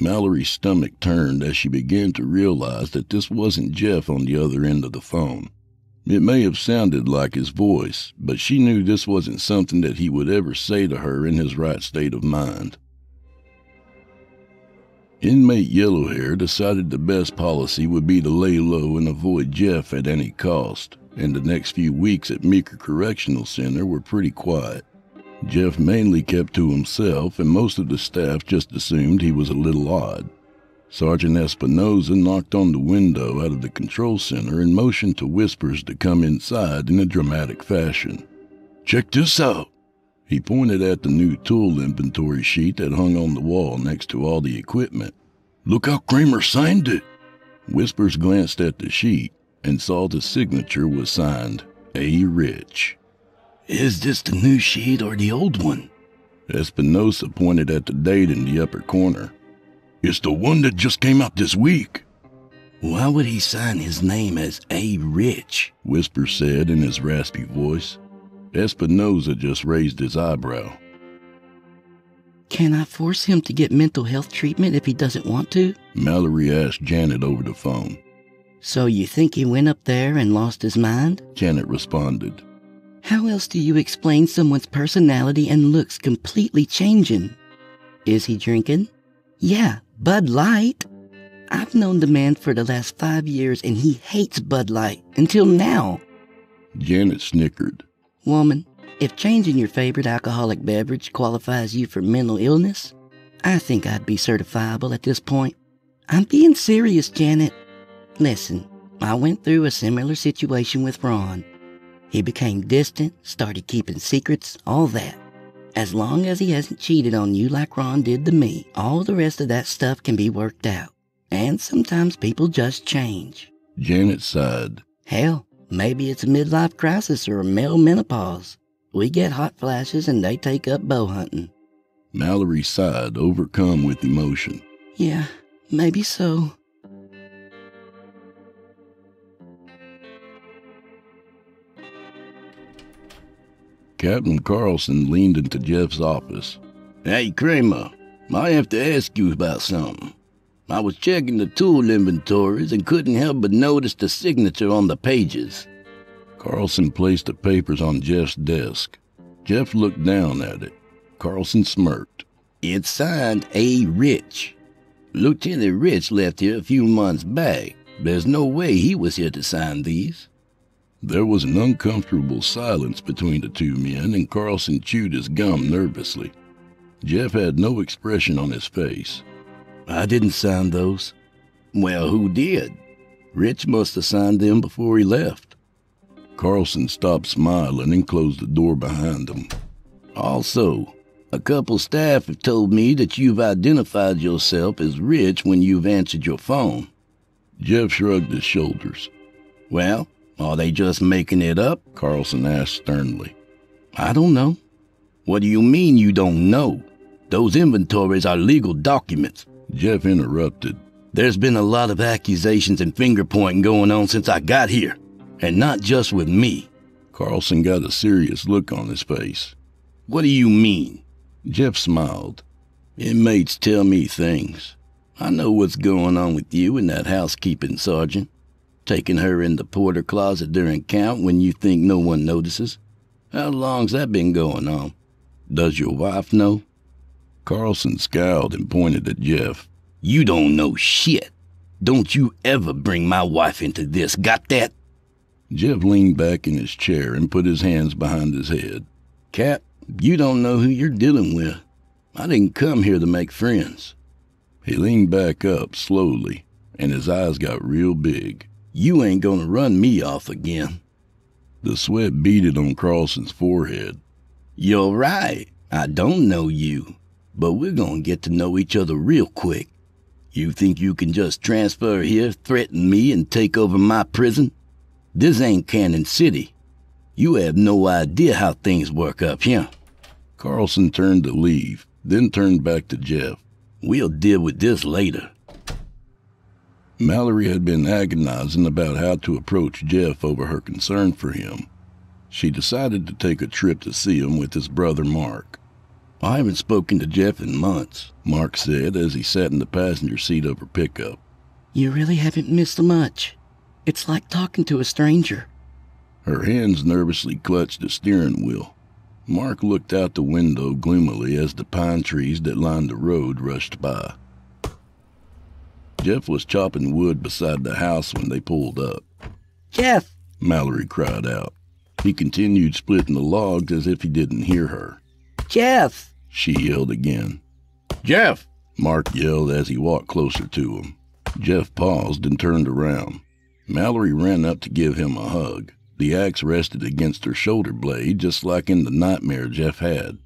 Speaker 3: Mallory's stomach turned as she began to realize that this wasn't Jeff on the other end of the phone. It may have sounded like his voice, but she knew this wasn't something that he would ever say to her in his right state of mind. Inmate Yellowhair decided the best policy would be to lay low and avoid Jeff at any cost, and the next few weeks at Meeker Correctional Center were pretty quiet. Jeff mainly kept to himself, and most of the staff just assumed he was a little odd. Sergeant Espinosa knocked on the window out of the control center and motioned to Whispers to come inside in a dramatic fashion. Check this out. He pointed at the new tool inventory sheet that hung on the wall next to all the equipment. Look how Kramer signed it. Whispers glanced at the sheet and saw the signature was signed A. Rich.
Speaker 6: Is this the new sheet or the old one?
Speaker 3: Espinosa pointed at the date in the upper corner. It's the one that just came out this week.
Speaker 6: Why would he sign his name as A. Rich?
Speaker 3: Whisper said in his raspy voice. Espinosa just raised his eyebrow.
Speaker 5: Can I force him to get mental health treatment if he doesn't want to?
Speaker 3: Mallory asked Janet over the phone.
Speaker 5: So you think he went up there and lost his mind?
Speaker 3: Janet responded.
Speaker 5: How else do you explain someone's personality and looks completely changing? Is he drinking? Yeah, Bud Light. I've known the man for the last five years and he hates Bud Light until now.
Speaker 3: Janet snickered.
Speaker 5: Woman, if changing your favorite alcoholic beverage qualifies you for mental illness, I think I'd be certifiable at this point. I'm being serious, Janet. Listen, I went through a similar situation with Ron. He became distant, started keeping secrets, all that. As long as he hasn't cheated on you like Ron did to me, all the rest of that stuff can be worked out. And sometimes people just change.
Speaker 3: Janet sighed.
Speaker 5: Hell, maybe it's a midlife crisis or a male menopause. We get hot flashes and they take up bow hunting.
Speaker 3: Mallory sighed, overcome with emotion.
Speaker 5: Yeah, maybe so.
Speaker 3: Captain Carlson leaned into Jeff's office.
Speaker 6: Hey, Kramer, I have to ask you about something. I was checking the tool inventories and couldn't help but notice the signature on the pages.
Speaker 3: Carlson placed the papers on Jeff's desk. Jeff looked down at it. Carlson smirked.
Speaker 6: It's signed A. Rich. Lieutenant Rich left here a few months back. There's no way he was here to sign these.
Speaker 3: There was an uncomfortable silence between the two men, and Carlson chewed his gum nervously. Jeff had no expression on his face.
Speaker 6: I didn't sign those. Well, who did? Rich must have signed them before he left.
Speaker 3: Carlson stopped smiling and closed the door behind him.
Speaker 6: Also, a couple staff have told me that you've identified yourself as Rich when you've answered your phone.
Speaker 3: Jeff shrugged his shoulders.
Speaker 6: Well, are they just making it up?
Speaker 3: Carlson asked sternly.
Speaker 6: I don't know. What do you mean you don't know? Those inventories are legal documents.
Speaker 3: Jeff interrupted.
Speaker 6: There's been a lot of accusations and finger pointing going on since I got here, and not just with me.
Speaker 3: Carlson got a serious look on his face.
Speaker 6: What do you mean?
Speaker 3: Jeff smiled.
Speaker 6: Inmates tell me things. I know what's going on with you and that housekeeping sergeant. Taking her in the porter closet during count when you think no one notices. How long's that been going on? Does your wife know?
Speaker 3: Carlson scowled and pointed at Jeff.
Speaker 6: You don't know shit. Don't you ever bring my wife into this, got that?
Speaker 3: Jeff leaned back in his chair and put his hands behind his head.
Speaker 6: Cap, you don't know who you're dealing with. I didn't come here to make friends.
Speaker 3: He leaned back up slowly, and his eyes got real big.
Speaker 6: You ain't gonna run me off again.
Speaker 3: The sweat beaded on Carlson's forehead.
Speaker 6: You're right. I don't know you, but we're gonna get to know each other real quick. You think you can just transfer here, threaten me, and take over my prison? This ain't Cañon City. You have no idea how things work up here.
Speaker 3: Carlson turned to leave, then turned back to Jeff.
Speaker 6: We'll deal with this later.
Speaker 3: Mallory had been agonizing about how to approach Jeff over her concern for him. She decided to take a trip to see him with his brother Mark.
Speaker 6: I haven't spoken to Jeff in months, Mark said as he sat in the passenger seat of her pickup.
Speaker 5: You really haven't missed much. It's like talking to a stranger.
Speaker 3: Her hands nervously clutched the steering wheel. Mark looked out the window gloomily as the pine trees that lined the road rushed by. Jeff was chopping wood beside the house when they pulled up.
Speaker 5: Jeff!
Speaker 3: Mallory cried out. He continued splitting the logs as if he didn't hear her.
Speaker 5: Jeff!
Speaker 3: She yelled again.
Speaker 6: Jeff!
Speaker 3: Mark yelled as he walked closer to him. Jeff paused and turned around. Mallory ran up to give him a hug. The axe rested against her shoulder blade, just like in the nightmare Jeff had.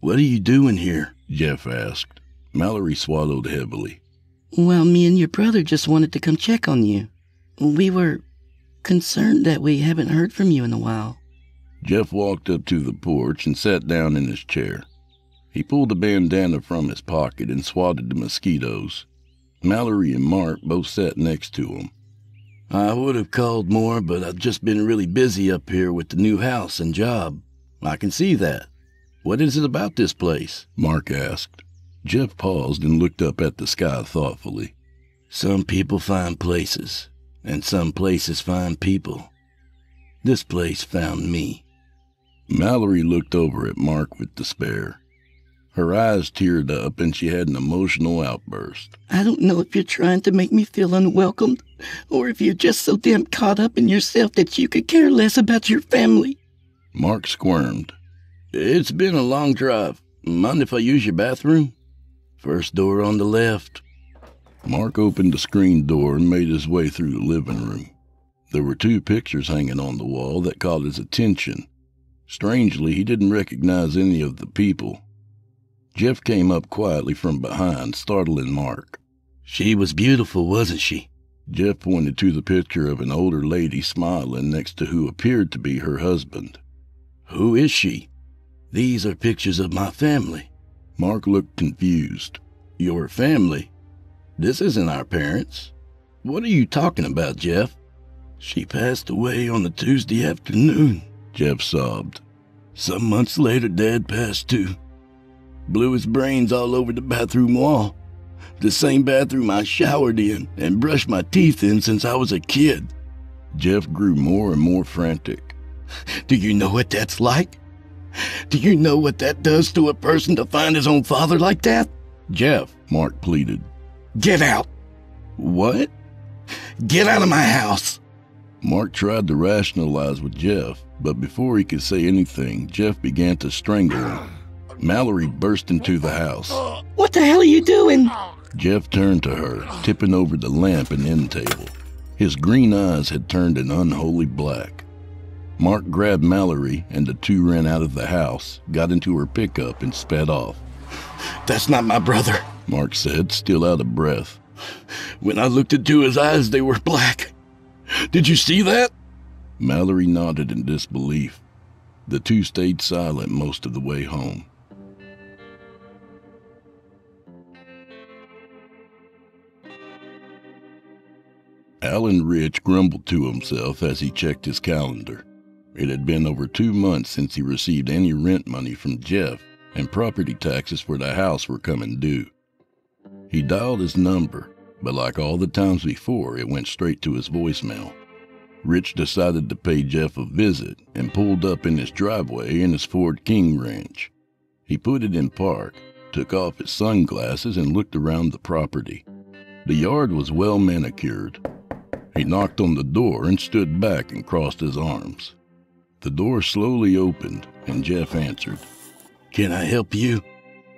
Speaker 6: What are you doing here?
Speaker 3: Jeff asked. Mallory swallowed heavily.
Speaker 5: Well, me and your brother just wanted to come check on you. We were concerned that we haven't heard from you in a while.
Speaker 3: Jeff walked up to the porch and sat down in his chair. He pulled a bandana from his pocket and swatted the mosquitoes. Mallory and Mark both sat next to him.
Speaker 6: I would have called more, but I've just been really busy up here with the new house and job. I can see that. What is it about this place?
Speaker 3: Mark asked. Jeff paused and looked up at the sky thoughtfully.
Speaker 6: Some people find places, and some places find people. This place found me.
Speaker 3: Mallory looked over at Mark with despair. Her eyes teared up and she had an emotional outburst.
Speaker 5: I don't know if you're trying to make me feel unwelcomed, or if you're just so damn caught up in yourself that you could care less about your family.
Speaker 3: Mark squirmed.
Speaker 6: It's been a long drive. Mind if I use your bathroom? First door on the left.
Speaker 3: Mark opened the screen door and made his way through the living room. There were two pictures hanging on the wall that caught his attention. Strangely, he didn't recognize any of the people. Jeff came up quietly from behind, startling Mark.
Speaker 6: She was beautiful, wasn't she?
Speaker 3: Jeff pointed to the picture of an older lady smiling next to who appeared to be her husband.
Speaker 6: Who is she? These are pictures of my family.
Speaker 3: Mark looked confused.
Speaker 6: Your family? This isn't our parents. What are you talking about, Jeff? She passed away on a Tuesday afternoon,
Speaker 3: Jeff sobbed.
Speaker 6: Some months later, Dad passed too. Blew his brains all over the bathroom wall. The same bathroom I showered in and brushed my teeth in since I was a kid.
Speaker 3: Jeff grew more and more frantic.
Speaker 6: Do you know what that's like? Do you know what that does to a person to find his own father like that?
Speaker 3: Jeff, Mark pleaded.
Speaker 6: Get out.
Speaker 3: What?
Speaker 6: Get out of my house.
Speaker 3: Mark tried to rationalize with Jeff, but before he could say anything, Jeff began to strangle him. Mallory burst into the house.
Speaker 5: What the hell are you doing?
Speaker 3: Jeff turned to her, tipping over the lamp and end table. His green eyes had turned an unholy black. Mark grabbed Mallory, and the two ran out of the house, got into her pickup, and sped off.
Speaker 6: That's not my brother,
Speaker 3: Mark said, still out of breath.
Speaker 6: When I looked into his eyes, they were black. Did you see that?
Speaker 3: Mallory nodded in disbelief. The two stayed silent most of the way home. Alan Rich grumbled to himself as he checked his calendar. It had been over two months since he received any rent money from Jeff, and property taxes for the house were coming due. He dialed his number, but like all the times before, it went straight to his voicemail. Rich decided to pay Jeff a visit and pulled up in his driveway in his Ford King Ranch. He put it in park, took off his sunglasses, and looked around the property. The yard was well manicured. He knocked on the door and stood back and crossed his arms. The door slowly opened, and Jeff answered.
Speaker 6: Can I help you?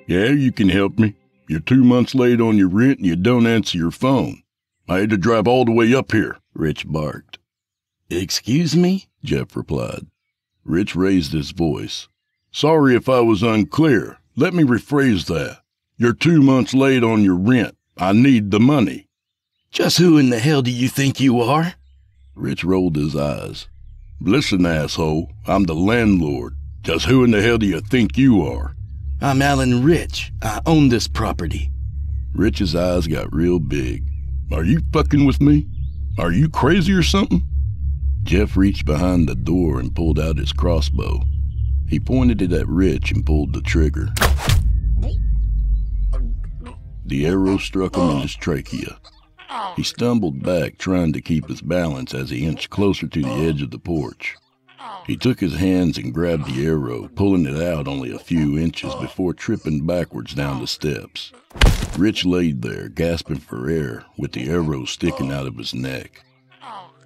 Speaker 7: Yeah, you can help me. You're two months late on your rent and you don't answer your phone. I had to drive all the way up here, Rich barked.
Speaker 6: Excuse me?
Speaker 3: Jeff replied.
Speaker 7: Rich raised his voice. Sorry if I was unclear. Let me rephrase that. You're two months late on your rent. I need the money.
Speaker 6: Just who in the hell do you think you are?
Speaker 3: Rich rolled his eyes.
Speaker 7: Listen, asshole, I'm the landlord. Just who in the hell do you think you are?
Speaker 6: I'm Alan Rich. I own this property.
Speaker 3: Rich's eyes got real big.
Speaker 7: Are you fucking with me? Are you crazy or something?
Speaker 3: Jeff reached behind the door and pulled out his crossbow. He pointed it at Rich and pulled the trigger. The arrow struck him in his trachea. He stumbled back, trying to keep his balance as he inched closer to the edge of the porch. He took his hands and grabbed the arrow, pulling it out only a few inches before tripping backwards down the steps. Rich laid there, gasping for air, with the arrow sticking out of his neck.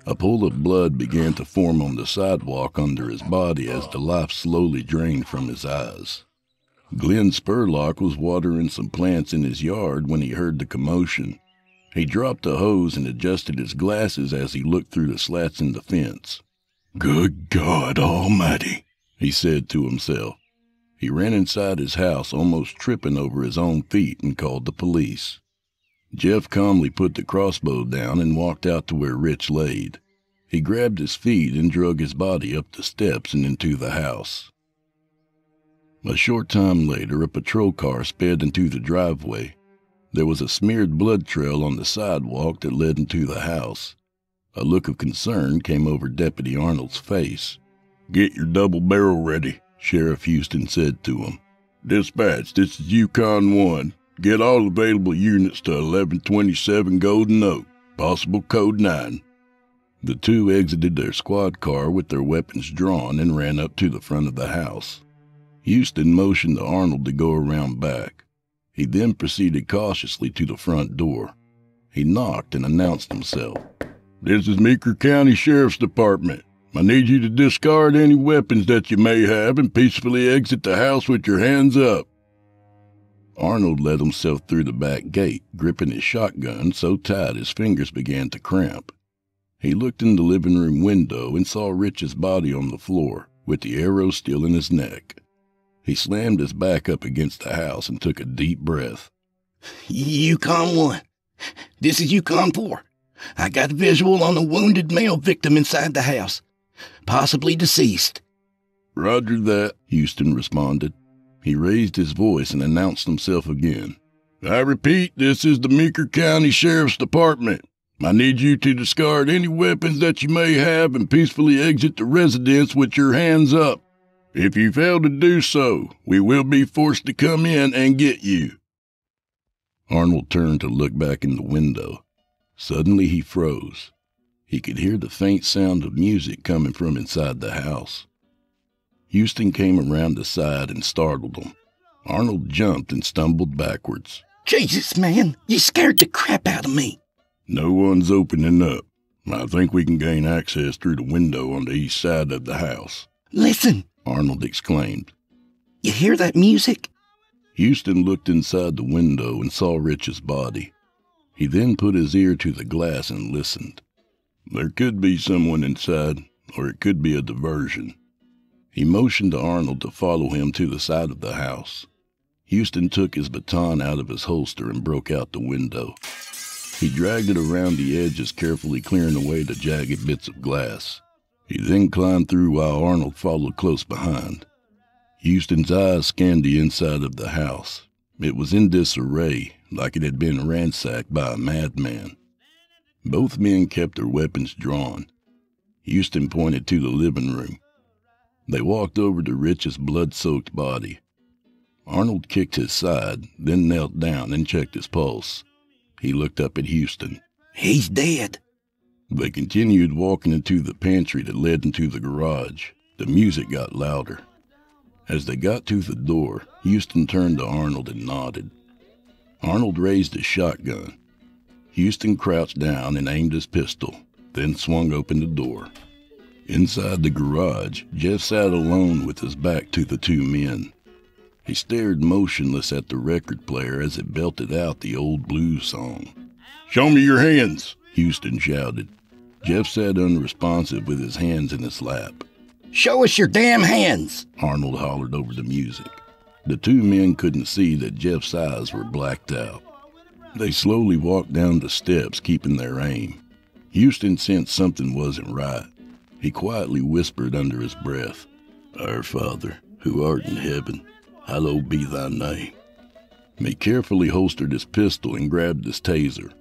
Speaker 3: A pool of blood began to form on the sidewalk under his body as the life slowly drained from his eyes. Glenn Spurlock was watering some plants in his yard when he heard the commotion. He dropped the hose and adjusted his glasses as he looked through the slats in the fence.
Speaker 7: Good God Almighty,
Speaker 3: he said to himself. He ran inside his house, almost tripping over his own feet, and called the police. Jeff calmly put the crossbow down and walked out to where Rich laid. He grabbed his feet and drug his body up the steps and into the house. A short time later, a patrol car sped into the driveway. There was a smeared blood trail on the sidewalk that led into the house. A look of concern came over Deputy Arnold's face.
Speaker 7: Get your double barrel ready, Sheriff Houston said to him. Dispatch, this is Yukon 1. Get all available units to 1127 Golden Oak, possible code 9.
Speaker 3: The two exited their squad car with their weapons drawn and ran up to the front of the house. Houston motioned to Arnold to go around back. He then proceeded cautiously to the front door. He knocked and announced himself.
Speaker 7: This is Meeker County Sheriff's Department. I need you to discard any weapons that you may have and peacefully exit the house with your hands up.
Speaker 3: Arnold let himself through the back gate, gripping his shotgun so tight his fingers began to cramp. He looked in the living room window and saw Rich's body on the floor, with the arrow still in his neck. He slammed his back up against the house and took a deep breath.
Speaker 6: Yukon 1. This is Yukon 4. I got a visual on a wounded male victim inside the house, possibly deceased.
Speaker 3: Roger that, Houston responded. He raised his voice and announced himself again.
Speaker 7: I repeat, this is the Meeker County Sheriff's Department. I need you to discard any weapons that you may have and peacefully exit the residence with your hands up. If you fail to do so, we will be forced to come in and get you.
Speaker 3: Arnold turned to look back in the window. Suddenly he froze. He could hear the faint sound of music coming from inside the house. Houston came around the side and startled him. Arnold jumped and stumbled backwards.
Speaker 6: Jesus, man, you scared the crap out of me.
Speaker 7: No one's opening up. I think we can gain access through the window on the east side of the house.
Speaker 6: Listen,
Speaker 3: Arnold exclaimed.
Speaker 6: You hear that music?
Speaker 3: Houston looked inside the window and saw Rich's body. He then put his ear to the glass and listened.
Speaker 7: There could be someone inside, or it could be a diversion.
Speaker 3: He motioned to Arnold to follow him to the side of the house. Houston took his baton out of his holster and broke out the window. He dragged it around the edges, carefully clearing away the jagged bits of glass. He then climbed through while Arnold followed close behind. Houston's eyes scanned the inside of the house. It was in disarray, like it had been ransacked by a madman. Both men kept their weapons drawn. Houston pointed to the living room. They walked over to Rich's blood soaked body. Arnold kicked his side, then knelt down and checked his pulse. He looked up at Houston.
Speaker 6: He's dead.
Speaker 3: They continued walking into the pantry that led into the garage. The music got louder. As they got to the door, Houston turned to Arnold and nodded. Arnold raised his shotgun. Houston crouched down and aimed his pistol, then swung open the door. Inside the garage, Jeff sat alone with his back to the two men. He stared motionless at the record player as it belted out the old blues song.
Speaker 7: Show me your hands,
Speaker 3: Houston shouted. Jeff sat unresponsive with his hands in his lap.
Speaker 6: Show us your damn hands,
Speaker 3: Arnold hollered over the music. The two men couldn't see that Jeff's eyes were blacked out. They slowly walked down the steps, keeping their aim. Houston sensed something wasn't right. He quietly whispered under his breath, Our Father, who art in heaven, hallowed be thy name. He carefully holstered his pistol and grabbed his taser.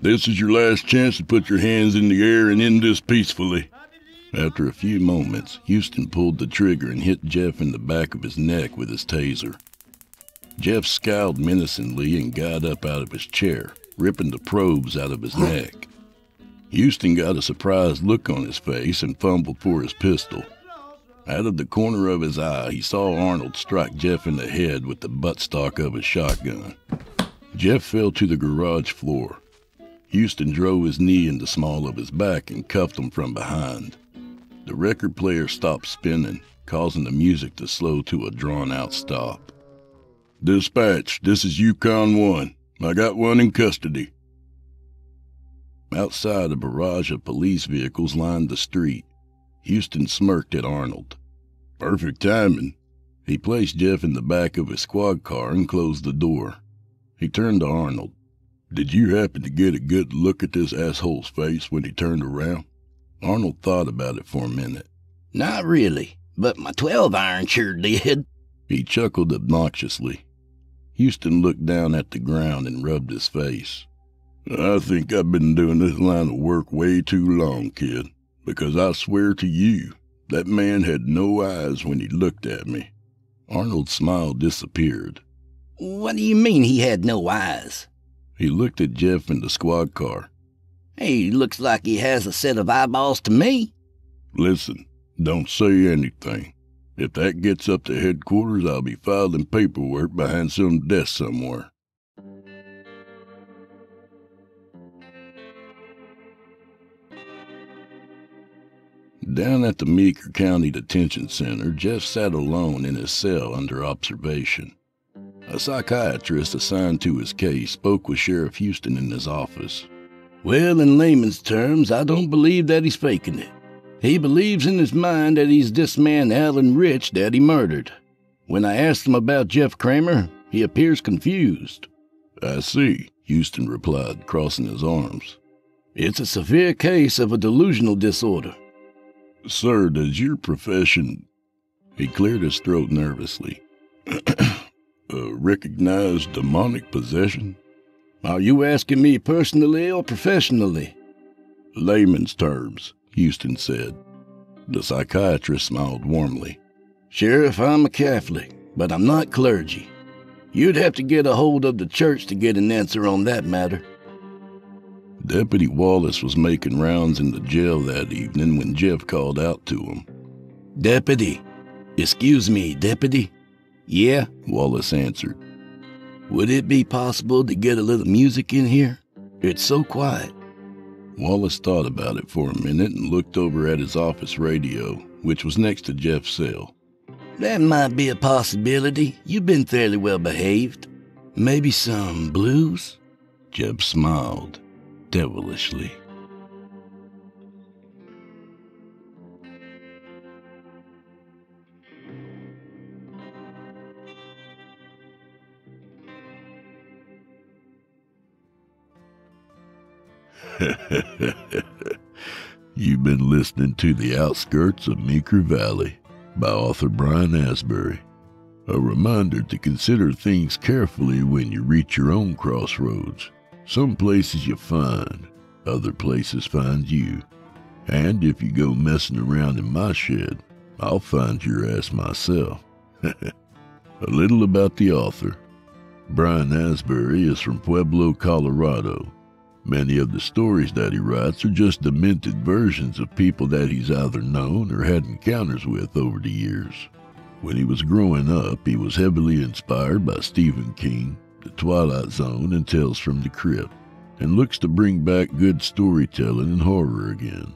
Speaker 7: This is your last chance to put your hands in the air and end this peacefully.
Speaker 3: After a few moments, Houston pulled the trigger and hit Jeff in the back of his neck with his taser. Jeff scowled menacingly and got up out of his chair, ripping the probes out of his neck. Houston got a surprised look on his face and fumbled for his pistol. Out of the corner of his eye, he saw Arnold strike Jeff in the head with the buttstock of his shotgun. Jeff fell to the garage floor. Houston drove his knee in the small of his back and cuffed him from behind. The record player stopped spinning, causing the music to slow to a drawn out stop.
Speaker 7: Dispatch, this is Yukon 1. I got one in custody.
Speaker 3: Outside, a barrage of police vehicles lined the street. Houston smirked at Arnold.
Speaker 7: Perfect timing.
Speaker 3: He placed Jeff in the back of his squad car and closed the door. He turned to Arnold.
Speaker 7: Did you happen to get a good look at this asshole's face when he turned around?
Speaker 3: Arnold thought about it for a minute.
Speaker 4: Not really, but my 12 iron sure did.
Speaker 3: He chuckled obnoxiously. Houston looked down at the ground and rubbed his face.
Speaker 7: I think I've been doing this line of work way too long, kid, because I swear to you, that man had no eyes when he looked at me.
Speaker 3: Arnold's smile disappeared.
Speaker 4: What do you mean he had no eyes?
Speaker 3: He looked at Jeff in the squad car.
Speaker 4: He looks like he has a set of eyeballs to me.
Speaker 7: Listen, don't say anything. If that gets up to headquarters, I'll be filing paperwork behind some desk somewhere.
Speaker 3: Down at the Meeker County Detention Center, Jeff sat alone in his cell under observation. A psychiatrist assigned to his case spoke with Sheriff Houston in his office.
Speaker 6: Well, in layman's terms, I don't believe that he's faking it. He believes in his mind that he's this man Alan Rich that he murdered. When I asked him about Jeff Kramer, he appears confused.
Speaker 3: I see, Houston replied, crossing his arms.
Speaker 6: It's a severe case of a delusional disorder.
Speaker 7: Sir, does your profession.
Speaker 3: He cleared his throat nervously. <clears throat>
Speaker 7: uh, recognize demonic possession?
Speaker 6: Are you asking me personally or professionally?
Speaker 7: Layman's terms,
Speaker 3: Houston said. The psychiatrist smiled warmly.
Speaker 6: Sheriff, I'm a Catholic, but I'm not clergy. You'd have to get a hold of the church to get an answer on that matter.
Speaker 3: Deputy Wallace was making rounds in the jail that evening when Jeff called out to him.
Speaker 6: Deputy. Excuse me, Deputy.
Speaker 3: Yeah, Wallace answered.
Speaker 6: Would it be possible to get a little music in here? It's so quiet.
Speaker 3: Wallace thought about it for a minute and looked over at his office radio, which was next to Jeff's cell.
Speaker 6: That might be a possibility. You've been fairly well behaved. Maybe some blues?
Speaker 3: Jeff smiled devilishly. <laughs> You've been listening to The Outskirts of Meeker Valley by author Bryan Asbury. A reminder to consider things carefully when you reach your own crossroads. Some places you find, other places find you. And if you go messing around in my shed, I'll find your ass myself. <laughs> A little about the author. Bryan Asbury is from Pueblo, Colorado. Many of the stories that he writes are just demented versions of people that he's either known or had encounters with over the years. When he was growing up, he was heavily inspired by Stephen King, The Twilight Zone, and Tales from the Crypt, and looks to bring back good storytelling and horror again.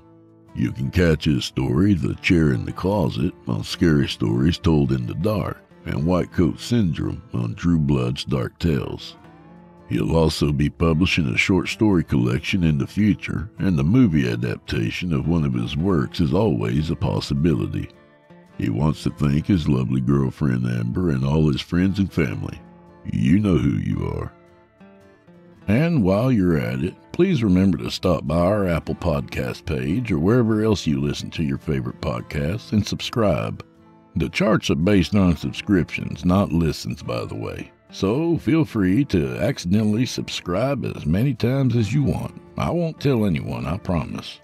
Speaker 3: You can catch his story, The Chair in the Closet, on Scary Stories Told in the Dark, and White Coat Syndrome on Drew Blood's Dark Tales. He'll also be publishing a short story collection in the future, and the movie adaptation of one of his works is always a possibility. He wants to thank his lovely girlfriend Amber and all his friends and family. You know who you are. And while you're at it, please remember to stop by our Apple Podcast page or wherever else you listen to your favorite podcasts and subscribe. The charts are based on subscriptions, not listens, by the way. So feel free to accidentally subscribe as many times as you want. I won't tell anyone, I promise.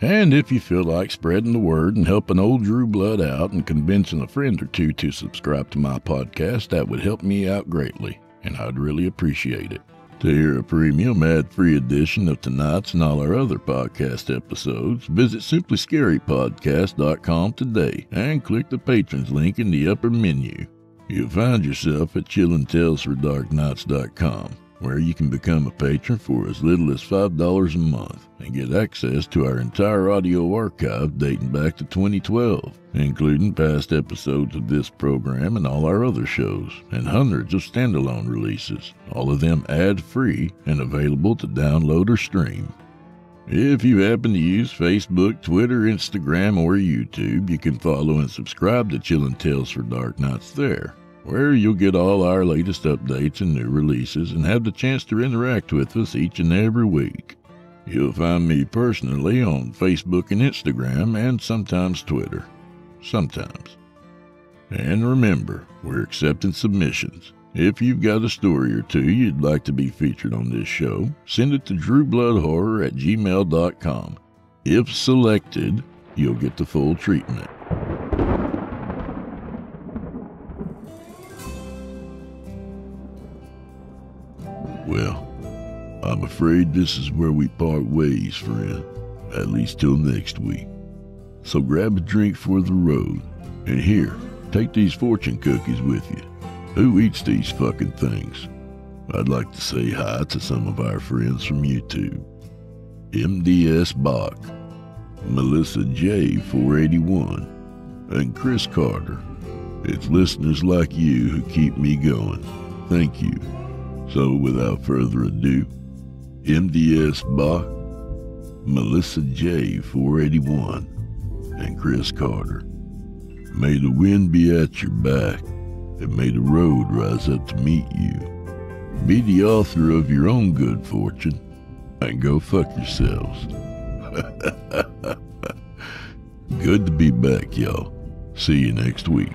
Speaker 3: And if you feel like spreading the word and helping old Drew Blood out and convincing a friend or two to subscribe to my podcast, that would help me out greatly, and I'd really appreciate it. To hear a premium ad-free edition of tonight's and all our other podcast episodes, visit simplyscarypodcast.com today and click the patrons link in the upper menu. You'll find yourself at chillintalesfordarknights.com, where you can become a patron for as little as $5 a month and get access to our entire audio archive dating back to 2012, including past episodes of this program and all our other shows, and hundreds of standalone releases, all of them ad-free and available to download or stream. If you happen to use Facebook, Twitter, Instagram, or YouTube, you can follow and subscribe to Chillin' Tales for Dark Nights there where you'll get all our latest updates and new releases and have the chance to interact with us each and every week. You'll find me personally on Facebook and Instagram and sometimes Twitter. Sometimes. And remember, we're accepting submissions. If you've got a story or two you'd like to be featured on this show, send it to drewbloodhorror at gmail.com. If selected, you'll get the full treatment. Well, I'm afraid this is where we part ways, friend. At least till next week. So grab a drink for the road. And here, take these fortune cookies with you. Who eats these fucking things? I'd like to say hi to some of our friends from YouTube. MDS Bach, Melissa J 481, and Chris Carter. It's listeners like you who keep me going. Thank you. So without further ado, MDS Bach, Melissa J 481, and Chris Carter. May the wind be at your back, and may the road rise up to meet you. Be the author of your own good fortune, and go fuck yourselves. <laughs> good to be back, y'all. See you next week.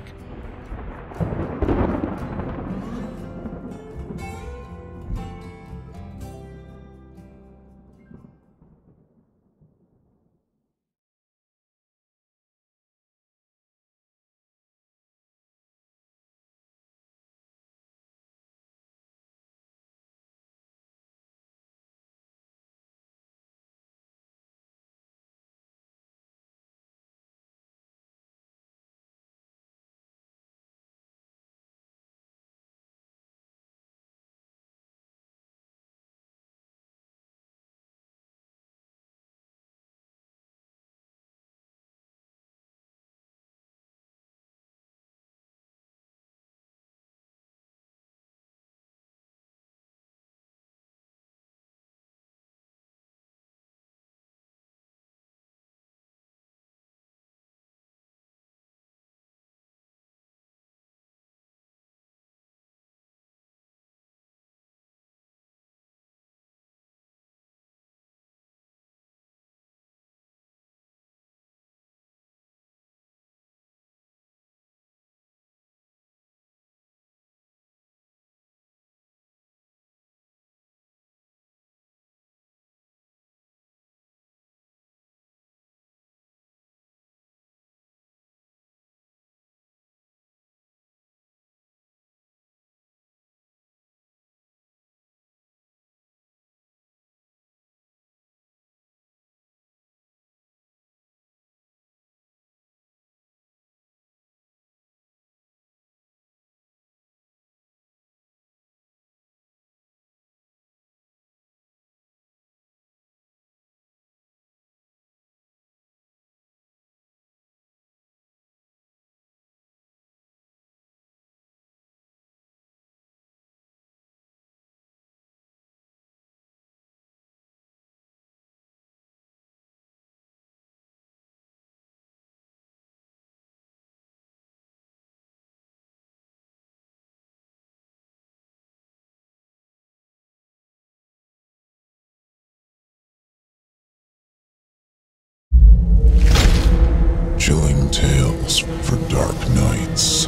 Speaker 1: Tales for dark nights.